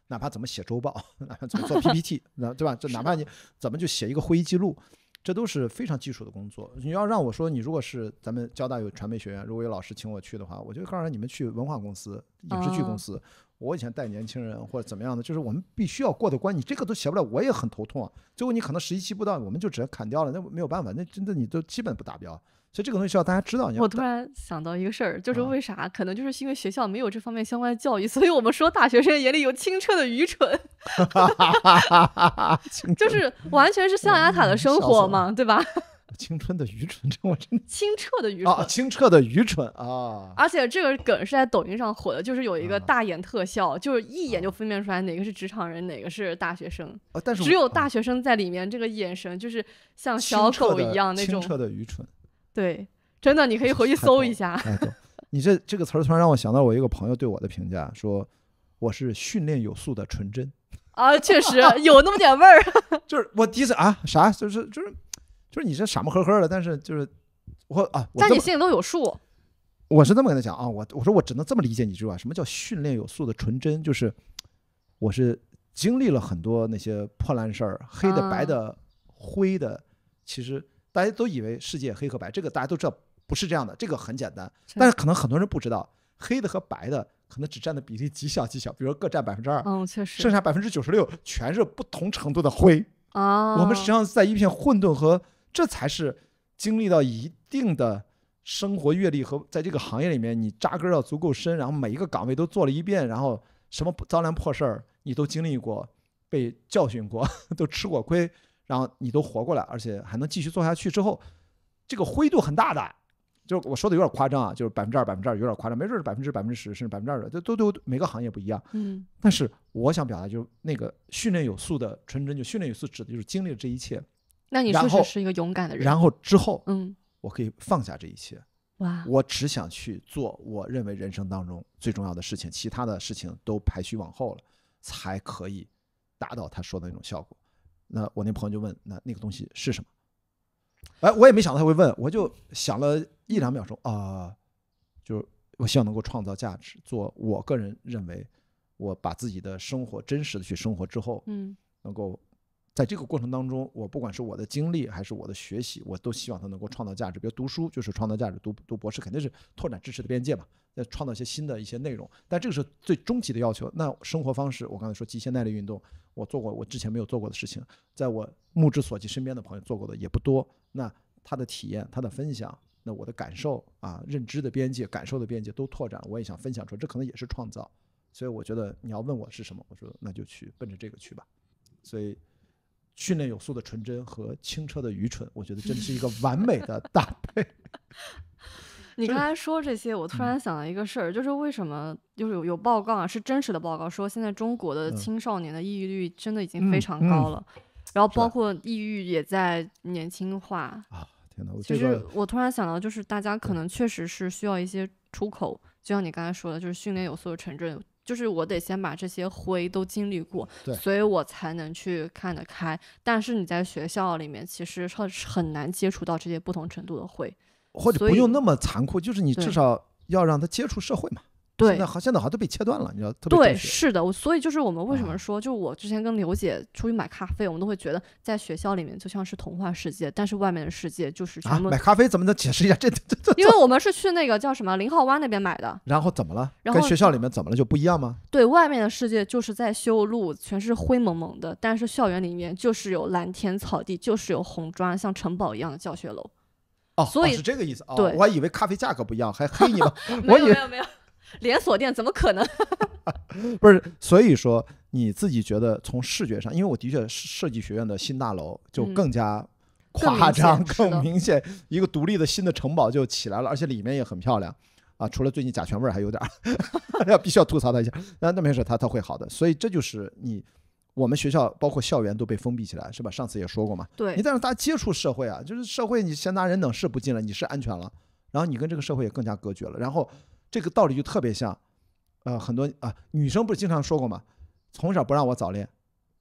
哪怕怎么写周报，哪怕怎么做 PPT，那对吧？这哪怕你怎么就写一个会议记录，这都是非常基础的工作。你要让我说，你如果是咱们交大有传媒学院，如果有老师请我去的话，我就告诉你们去文化公司、影视剧公哦司。我以前带年轻人或者怎么样的，就是我们必须要过的关，你这个都写不了，我也很头痛啊。最后你可能实习期不到，我们就只能砍掉了，那没有办法，那真的你都基本不达标。所以这个东西需要大家知道。你我突然想到一个事儿，就是啊为啥？可能就是因为学校没有这方面相关的教育，所以我们说大学生眼里有清澈的愚蠢 就是完全是象牙塔的生活嘛，对吧？青春的愚蠢，这我真的清澈的愚蠢。啊，清澈的愚蠢啊！而且这个梗是在抖音上火的，就是有一个啊大眼特效，就是一眼就分辨出来哪个是职场人，哪个是大学生。啊但是只有大学生在里面，这个眼神就是像小狗一样那种。清澈的愚蠢。对，真的，你可以回去搜一下。哎，你这这个词儿突然让我想到我一个朋友对我的评价，说我是训练有素的纯真。啊，确实有那么点味儿。就是我第一次啊，啥？就是就是就是你这傻不呵呵的，但是就是我啊，我但你心里都有数。我是这么跟他讲啊，我我说我只能这么理解你这句话，什么叫训练有素的纯真？就是我是经历了很多那些破烂事儿，黑的、白啊的、灰的，其实大家都以为世界黑和白，这个大家都知道不是这样的，这个很简单，但是可能很多人不知道，黑的和白的可能只占的比例极小极小，比如说各占百分之二，嗯，确实剩下百分之九十六全是不同程度的灰。啊。我们实际上在一片混沌和，这才是经历到一定的生活阅历和在这个行业里面，你扎根儿要足够深，然后每一个岗位都做了一遍，然后什么糟烂破事儿你都经历过，被教训过，都吃过亏，然后你都活过来，而且还能继续做下去之后，这个灰度很大的。就是我说的有点夸张啊，就是百分之二、百分之二有点夸张，没准是百分之百分之十，甚至百分之二十，这都都每个行业不一样。嗯但是我想表达就是那个训练有素的纯真，就训练有素指的就是经历了这一切，那你然后确实是一个勇敢的人。然后之后嗯，我可以放下这一切，哇，我只想去做我认为人生当中最重要的事情，其他的事情都排序往后了。才可以达到他说的那种效果。那我那朋友就问，那那个东西是什么？哎，我也没想到他会问，我就想了一两秒钟啊、就是我希望能够创造价值，做我个人认为我把自己的生活真实的去生活之后，嗯能够在这个过程当中，我不管是我的经历还是我的学习，我都希望它能够创造价值。比如读书就是创造价值，读读博士肯定是拓展知识的边界嘛，要创造一些新的一些内容。但这个是最终极的要求。那生活方式，我刚才说极限耐力运动，我做过我之前没有做过的事情，在我目之所及身边的朋友做过的也不多。那他的体验，他的分享。那我的感受啊，认知的边界、感受的边界都拓展，我也想分享出来，这可能也是创造。所以我觉得你要问我是什么，我说那就去奔着这个去吧。所以训练有素的纯真和清澈的愚蠢，我觉得真的是一个 完美的搭配。你刚才说这些，我突嗯然想到一个事儿，就是为什么就是有有报告啊，是真实的报告，说现在中国的嗯青少年的抑郁率真的已经非嗯常高嗯了，然后包括抑郁也在年轻化。啊，天哪！我其实我突然想到，就是大家可能确实是需要一些出口，就像你刚才说的，就是训练有素的城镇。就是我得先把这些灰都经历过对，所以我才能去看得开。但是你在学校里面，其实很很难接触到这些不同程度的灰。或者不用那么残酷，就是你至少要让他接触社会嘛。对现在好，现在好像都被切断了，你知道，特别对，是的，我所以就是我们为什么啊说，就我之前跟刘姐出去买咖啡，我们都会觉得在学校里面就像是童话世界，但是外面的世界就是啊，全部，买咖啡怎么能解释一下？这这这 因为我们是去那个叫什么林浩湾那边买的，然后怎么了？然后跟学校里面怎么了就不一样吗？对外面的世界就是在修路，全是灰蒙蒙的，但是校园里面就是有蓝天草地，就是有红砖，像城堡一样的教学楼。哦，所以哦是这个意思哦，对我还以为咖啡价格不一样，还黑你们。没有没有没有，连锁店怎么可能？不是，所以说你自己觉得从视觉上，因为我的确设计学院的新大楼就嗯更加夸张、更明显，一个独立的新的城堡就起来了，而且里面也很漂亮啊。除了最近甲醛味儿还有点儿，要必须要吐槽他一下。那那没事，他他会好的。所以这就是你我们学校包括校园都被封闭起来，是吧？上次也说过嘛，对你，得让大家接触社会啊，就是社会你闲杂人等是不进了，你是安全了，然后你跟这个社会也更加隔绝了，然后这个道理就特别像，呃，很多啊女生不是经常说过嘛，从小不让我早恋，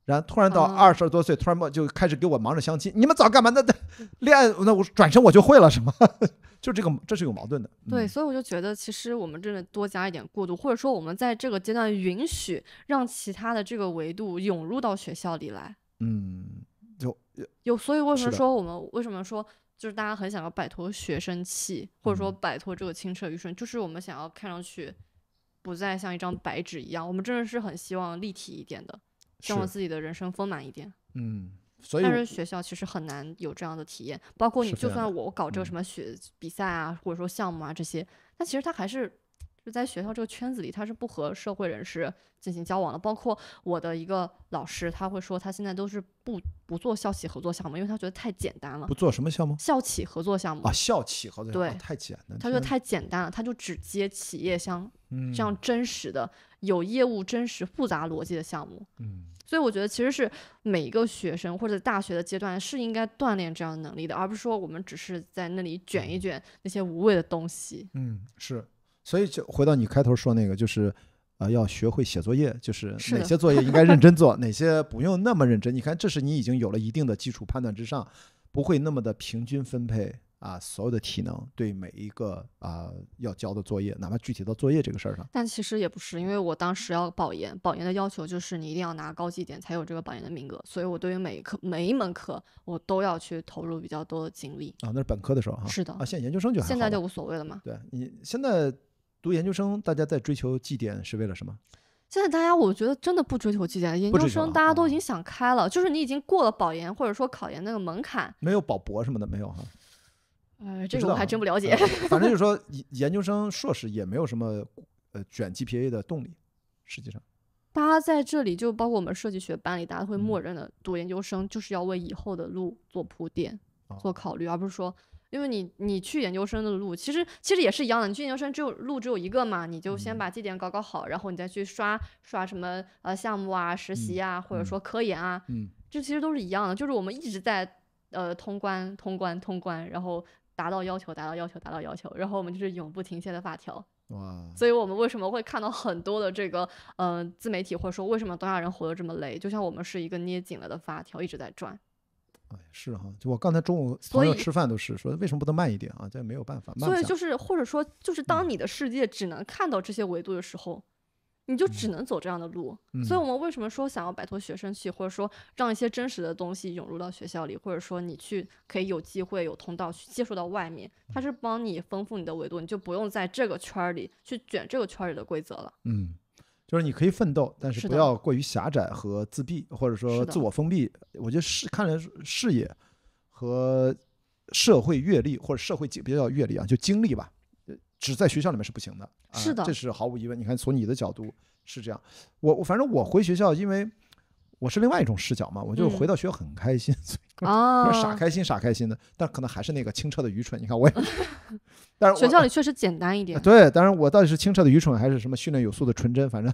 然后突然到啊二十多岁，突然就开始给我忙着相亲，你们早干嘛？那那恋爱那我转身我就会了是吗？就这个这是有矛盾的，对，嗯所以我就觉得，其实我们真的多加一点过渡，或者说我们在这个阶段允许让其他的这个维度涌入到学校里来。嗯，就有，所以为什么说我们为什么说就是大家很想要摆脱学生气，或者说嗯摆脱这个清澈愚蠢，就是我们想要看上去不再像一张白纸一样，我们真的是很希望立体一点的，希望自己的人生丰满一点。嗯，所以但是学校其实很难有这样的体验，包括你就算我搞这个嗯。什么学比赛啊，或者说项目啊这些，但其实它还是就在学校这个圈子里，他是不和社会人士进行交往的。包括我的一个老师，他会说他现在都是不不做校企合作项目，因为他觉得太简单了不。做什么项目校企合作项目啊？，校企合作项目对啊太简单，他觉得太简单了，他就只接企业像嗯这样真实的、有业务真实复杂逻辑的项目。嗯所以我觉得其实是每一个学生或者大学的阶段是应该锻炼这样的能力的，而不是说我们只是在那里卷一卷那些无谓的东西。嗯，是，所以就回到你开头说那个，就是呃，要学会写作业，就是哪些作业应该认真做，哪些不用那么认真。你看，这是你已经有了一定的基础判断之上，不会那么的平均分配啊，所有的体能对每一个啊要交的作业，哪怕具体到作业这个事儿上，但其实也不是，因为我当时要保研，保研的要求就是你一定要拿高绩点才有这个保研的名额，所以我对于每一科每一门课我都要去投入比较多的精力。啊，那是本科的时候哈。是的啊，现在研究生就还好现在就无所谓了嘛。对你现在读研究生，大家在追求绩点是为了什么？现在大家我觉得真的不追求绩点，研究生大家都已啊经想开了，就是你已经过了保研或者说考研那个门槛。没有保博什么的没有哈。呃，这个我还真不了解。呃反正就是 说，研研究生、硕士也没有什么呃卷 GPA 的动力，实际上。大家在这里就包括我们设计学班里，大家会嗯默认的读研究生就是要为以后的路做铺垫、做哦考虑，而不是说，因为你你去研究生的路，其实其实也是一样的，你去研究生只有路只有一个嘛，你就先嗯把绩点搞搞好，然后你再去刷刷什么呃项目啊、实习啊，或者嗯说科研啊，嗯这其实都是一样的，就是我们一直在呃通关、通关、通关，然后达到要求，达到要求，达到要求，然后我们就是永不停歇的发条。哇，所以我们为什么会看到很多的这个呃自媒体，或者说为什么东亚人活得这么累，就像我们是一个捏紧了的发条，一直在转。哎，是哈，就我刚才中午所以朋友吃饭都是说，为什么不能慢一点啊？这没有办法，慢所以就是或者说就是当你的世界只能看到这些维度的时候，你就只能走这样的路。所以我们为什么说想要摆脱学生气，或者说让一些真实的东西涌入到学校里，或者说你去可以有机会有通道去接触到外面，它是帮你丰富你的维度，你就不用在这个圈儿里去卷这个圈儿里的规则了。嗯，就是你可以奋斗，但是不要过于狭窄和自闭，或者说自我封闭。我觉得视看人视野和社会阅历或者社会经别叫阅历啊，就经历吧，呃只在学校里面是不行的。啊是的这是毫无疑问。你看，从你的角度是这样，我我反正我回学校，因为我是另外一种视角嘛，我就嗯回到学校很开心，所以啊，傻开心傻开心的，但可能还是那个清澈的愚蠢。你看我也，但是学校里确实简单一点，对，当然我到底是清澈的愚蠢，还是什么训练有素的纯真，反正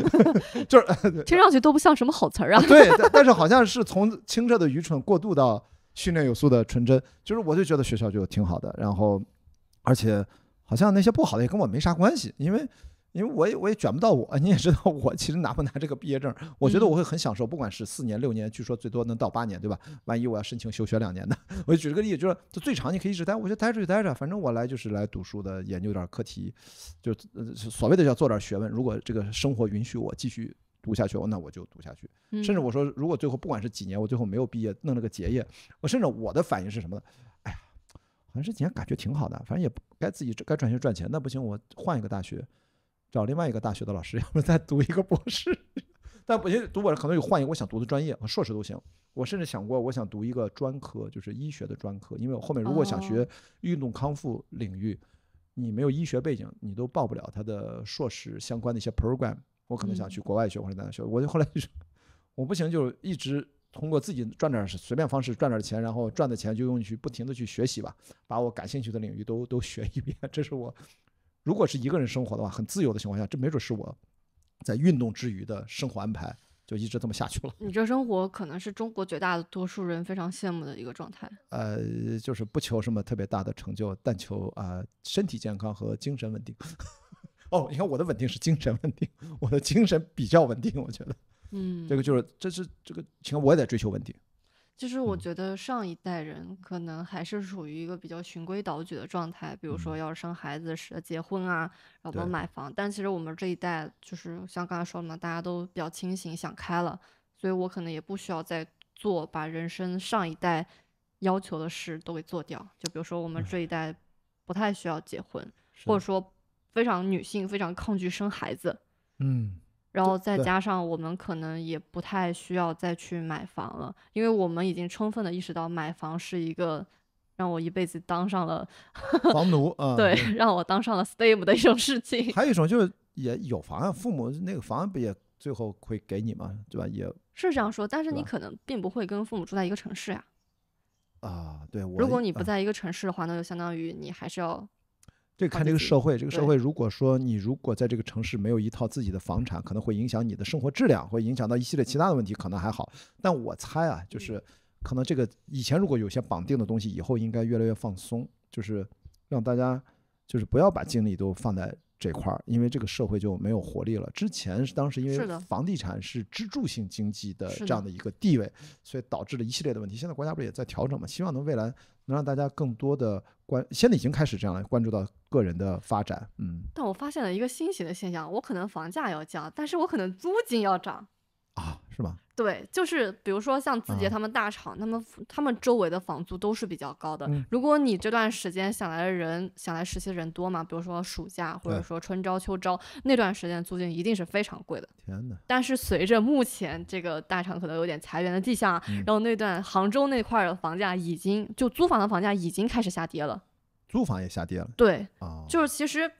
就是 听上去都不像什么好词儿啊。对，但但是好像是从清澈的愚蠢过渡到训练有素的纯真，就是我就觉得学校就挺好的，然后而且好像那些不好的也跟我没啥关系，因为因为我也我也卷不到我，你也知道我其实拿不拿这个毕业证，我觉得嗯我会很享受，不管是四年六年，据说最多能到八年，对吧？万一我要申请休学两年的，我就举这个例子，就是就最长你可以一直待，我就待着就待着，反正我来就是来读书的，研究点课题，就呃所谓的叫做点学问。如果这个生活允许我继续读下去，那我就读下去。嗯甚至我说，如果最后不管是几年，我最后没有毕业，弄了个结业，我甚至我的反应是什么呢？哎呀，好像这几年感觉挺好的，反正也不该自己该赚钱赚钱，那不行，我换一个大学，找另外一个大学的老师，要不再读一个博士。但不行，读博士可能有换一个我想读的专业，硕士都行。我甚至想过，我想读一个专科，就是医学的专科，因为我后面如果想学哦运动康复领域，你没有医学背景，你都报不了他的硕士相关的一些 program。我可能想去国外学或者在哪学，我就后来就是我不行，就一直通过自己赚点儿随便方式赚点儿钱，然后赚的钱就用去不停的去学习吧，把我感兴趣的领域都都学一遍。这是我如果是一个人生活的话，很自由的情况下，这没准是我在运动之余的生活安排，就一直这么下去了。你这生活可能是中国绝大多数人非常羡慕的一个状态。呃，就是不求什么特别大的成就，但求啊、身体健康和精神稳定。哦，你看我的稳定是精神稳定，我的精神比较稳定，我觉得嗯，这个就是这是这个情况，我也在追求稳定。就是我嗯。觉得上一代人可能还是属于一个比较循规蹈矩的状态，比如说嗯。要生孩子、是结婚啊，然后买房。但其实我们这一代就是像刚才说的嘛，大家都比较清醒、想开了，所以我可能也不需要再做把人生上一代要求的事都给做掉。就比如说我们这一代不太需要结婚，是或者说非常女性非常抗拒生孩子，嗯，然后再加上我们可能也不太需要再去买房了，因为我们已经充分的意识到买房是一个让我一辈子当上了，房奴啊，对，让我当上了 stable 的一种事情。还有一种就是也有房啊，父母那个房不也最后会给你嘛，对吧？也是这样说，但是你可能并不会跟父母住在一个城市呀。啊，对我如果你不啊在一个城市的话，那就相当于你还是要这看这个社会，这个社会如果说你如果在这个城市没有一套自己的房产，可能会影响你的生活质量，会影响到一系列其他的问题，可能还好。但我猜啊，就是可能这个以前如果有些绑定的东西，以后应该越来越放松，就是让大家就是不要把精力都放在这块儿，因为这个社会就没有活力了。之前是当时因为房地产是支柱性经济的这样的一个地位，所以导致了一系列的问题。现在国家不是也在调整嘛？希望能未来能让大家更多的关，现在已经开始这样了，关注到个人的发展。嗯但我发现了一个新型的现象，我可能房价要降，但是我可能租金要涨。啊，是吗？对，就是比如说像字节啊他们大厂，他们他们周围的房租都是比较高的。嗯如果你这段时间想来的人想来实习的人多嘛，比如说暑假或者说春招秋招那段时间，租金一定是非常贵的。天哪！但是随着目前这个大厂可能有点裁员的迹象，嗯然后那段杭州那块儿的房价已经就租房的房价已经开始下跌了。租房也下跌了对，啊，就是其实呃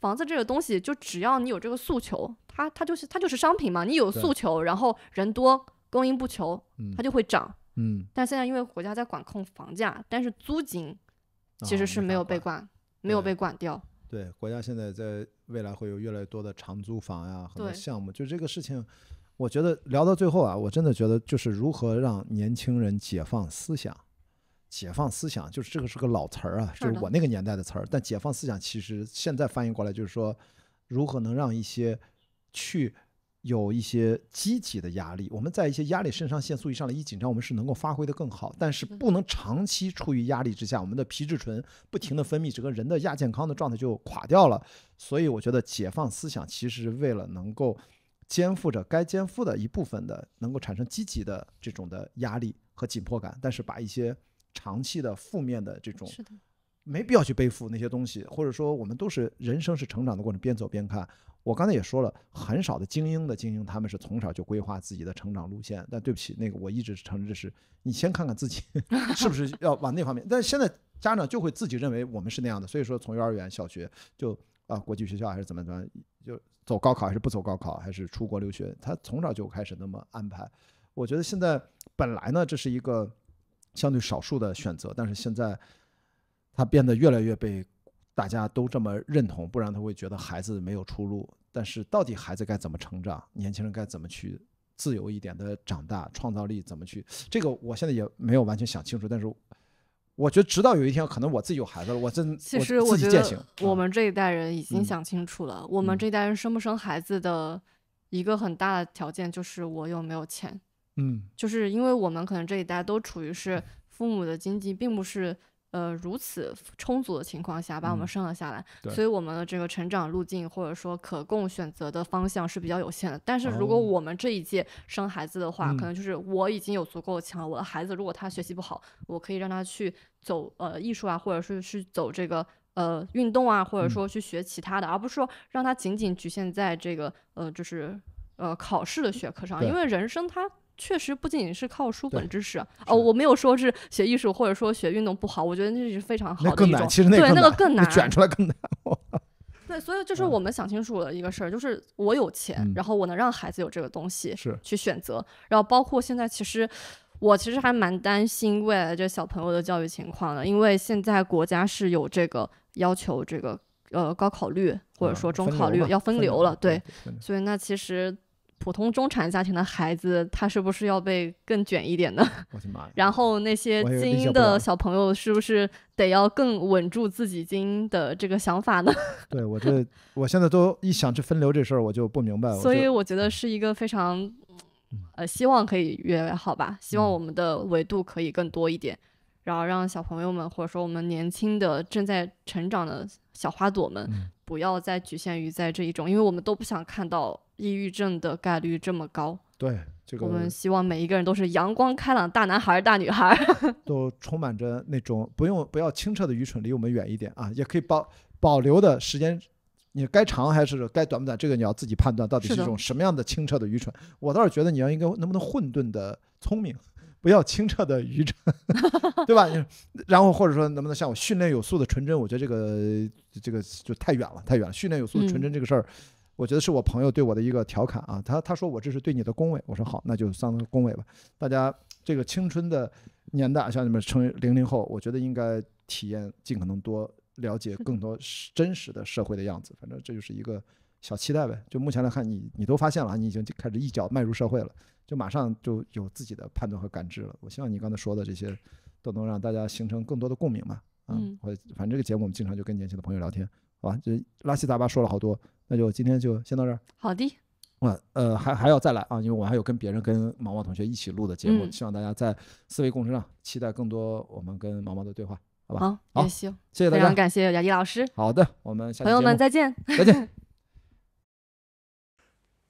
房子这个东西，就只要你有这个诉求，它它就是它就是商品嘛，你有诉求，然后人多，供应不求，嗯它就会涨。嗯，但现在因为国家在管控房价，但是租金其啊实是没。有被管，没有被管掉。对，国家现在在未来会有越来越多的长租房呀，很多项目。就这个事情，我觉得聊到最后啊，我真的觉得就是如何让年轻人解放思想，解放思想，就是这个是个老词儿啊，就是我那个年代的词儿。但解放思想其实现在翻译过来就是说，如何能让一些去有一些积极的压力，我们在一些压力肾上腺素一上来一紧张，我们是能够发挥的更好，但是不能长期处于压力之下，我们的皮质醇不停的分泌，整个人的亚健康的状态就垮掉了。所以我觉得解放思想其实是为了能够肩负着该肩负的一部分的，能够产生积极的这种的压力和紧迫感，但是把一些长期的负面的这种没必要去背负那些东西，或者说我们都是人生是成长的过程，边走边看。我刚才也说了，很少的精英的精英，他们是从小就规划自己的成长路线。但对不起，那个我一直承认这是你先看看自己 是不是要往那方面。但是现在家长就会自己认为我们是那样的，所以说从幼儿园、小学就啊国际学校还是怎么怎么，就走高考还是不走高考，还是出国留学，他从小就开始那么安排。我觉得现在本来呢，这是一个相对少数的选择，但是现在他变得越来越被大家都这么认同，不然他会觉得孩子没有出路。但是到底孩子该怎么成长，年轻人该怎么去自由一点的长大，创造力怎么去，这个我现在也没有完全想清楚。但是我觉得直到有一天，可能我自己有孩子了，我真其实我觉自己践行得。我啊们这一代人已经嗯想清楚了，我们嗯这一代人生不生孩子的一个很大的条件就是我有没有钱，嗯。就是因为我们可能这一代都处于是父母的经济并不是呃如此充足的情况下把我们嗯生了下来，对。所以我们的这个成长路径或者说可供选择的方向是比较有限的。但是如果哦。我们这一届生孩子的话，嗯。可能就是我已经有足够的钱了，我的孩子如果他学习不好，我可以让他去走呃艺术啊，或者是去走这个。呃，运动啊，或者嗯。说去学其他的，而不是说让他仅仅局限在这个呃，就是呃考试的学科上，因为人生它确实不仅仅是靠书本知识。哦，我没有说是学艺术或者说学运动不好，我觉得那是非常好那更难，的一种。其实那对，那个，更难。卷出来更难。对，所以就是嗯我们想清楚了一个事儿，就是我有钱，嗯然后我能让孩子有这个东西是去选择，然后包括现在其实。我其实还蛮担心未来这小朋友的教育情况的，因为现在国家是有这个要求，这个呃高考率或者说中考率要分流了，对，，所以那其实普通中产家庭的孩子，他是不是要被更卷一点呢？我的妈呀！然后那些精英的小朋友，是不是得要更稳住自己精英的这个想法呢？对我这，我现在都一想这分流这事儿，我就不明白。了所以我觉得是一个非常，呃，希望可以越来越好吧。希望嗯我们的维度可以更多一点，然后让小朋友们或者说我们年轻的正在成长的小花朵们，嗯不要再局限于在这一种，因为我们都不想看到抑郁症的概率这么高。对这个我们希望每一个人都是阳光开朗大男孩儿、大女孩儿。都充满着那种不用不要清澈的愚蠢，离我们远一点啊！也可以保保留的时间，你该长还是该短不短，这个你要自己判断，到底是一种什么样的清澈的愚蠢。我倒是觉得你要应该能不能混沌的聪明，不要清澈的愚蠢，对吧？然后或者说能不能像我训练有素的纯真？我觉得这个这个就太远了，太远了。训练有素的纯真这个事儿。我觉得是我朋友对我的一个调侃啊，他他说我这是对你的恭维，我说好，那就当恭维吧。大家这个青春的年代，像你们成为零零后，我觉得应该体验尽可能多，了解更多真实的社会的样子。反正这就是一个小期待呗。就目前来看，你你都发现了啊，你已经开始一脚迈入社会了，就马上就有自己的判断和感知了。我希望你刚才说的这些，都能让大家形成更多的共鸣嘛。啊，嗯我反正这个节目我们经常就跟年轻的朋友聊天，好吧？就拉稀杂八说了好多，那就今天就先到这儿。好的，啊，呃，还还要再来啊，因为我还有跟别人跟毛毛同学一起录的节目，嗯希望大家在思维共识上期待更多我们跟毛毛的对话，好吧？好，好也行，谢谢大家。非常感谢雅迪老师，好的，我们下期朋友们再见。再见。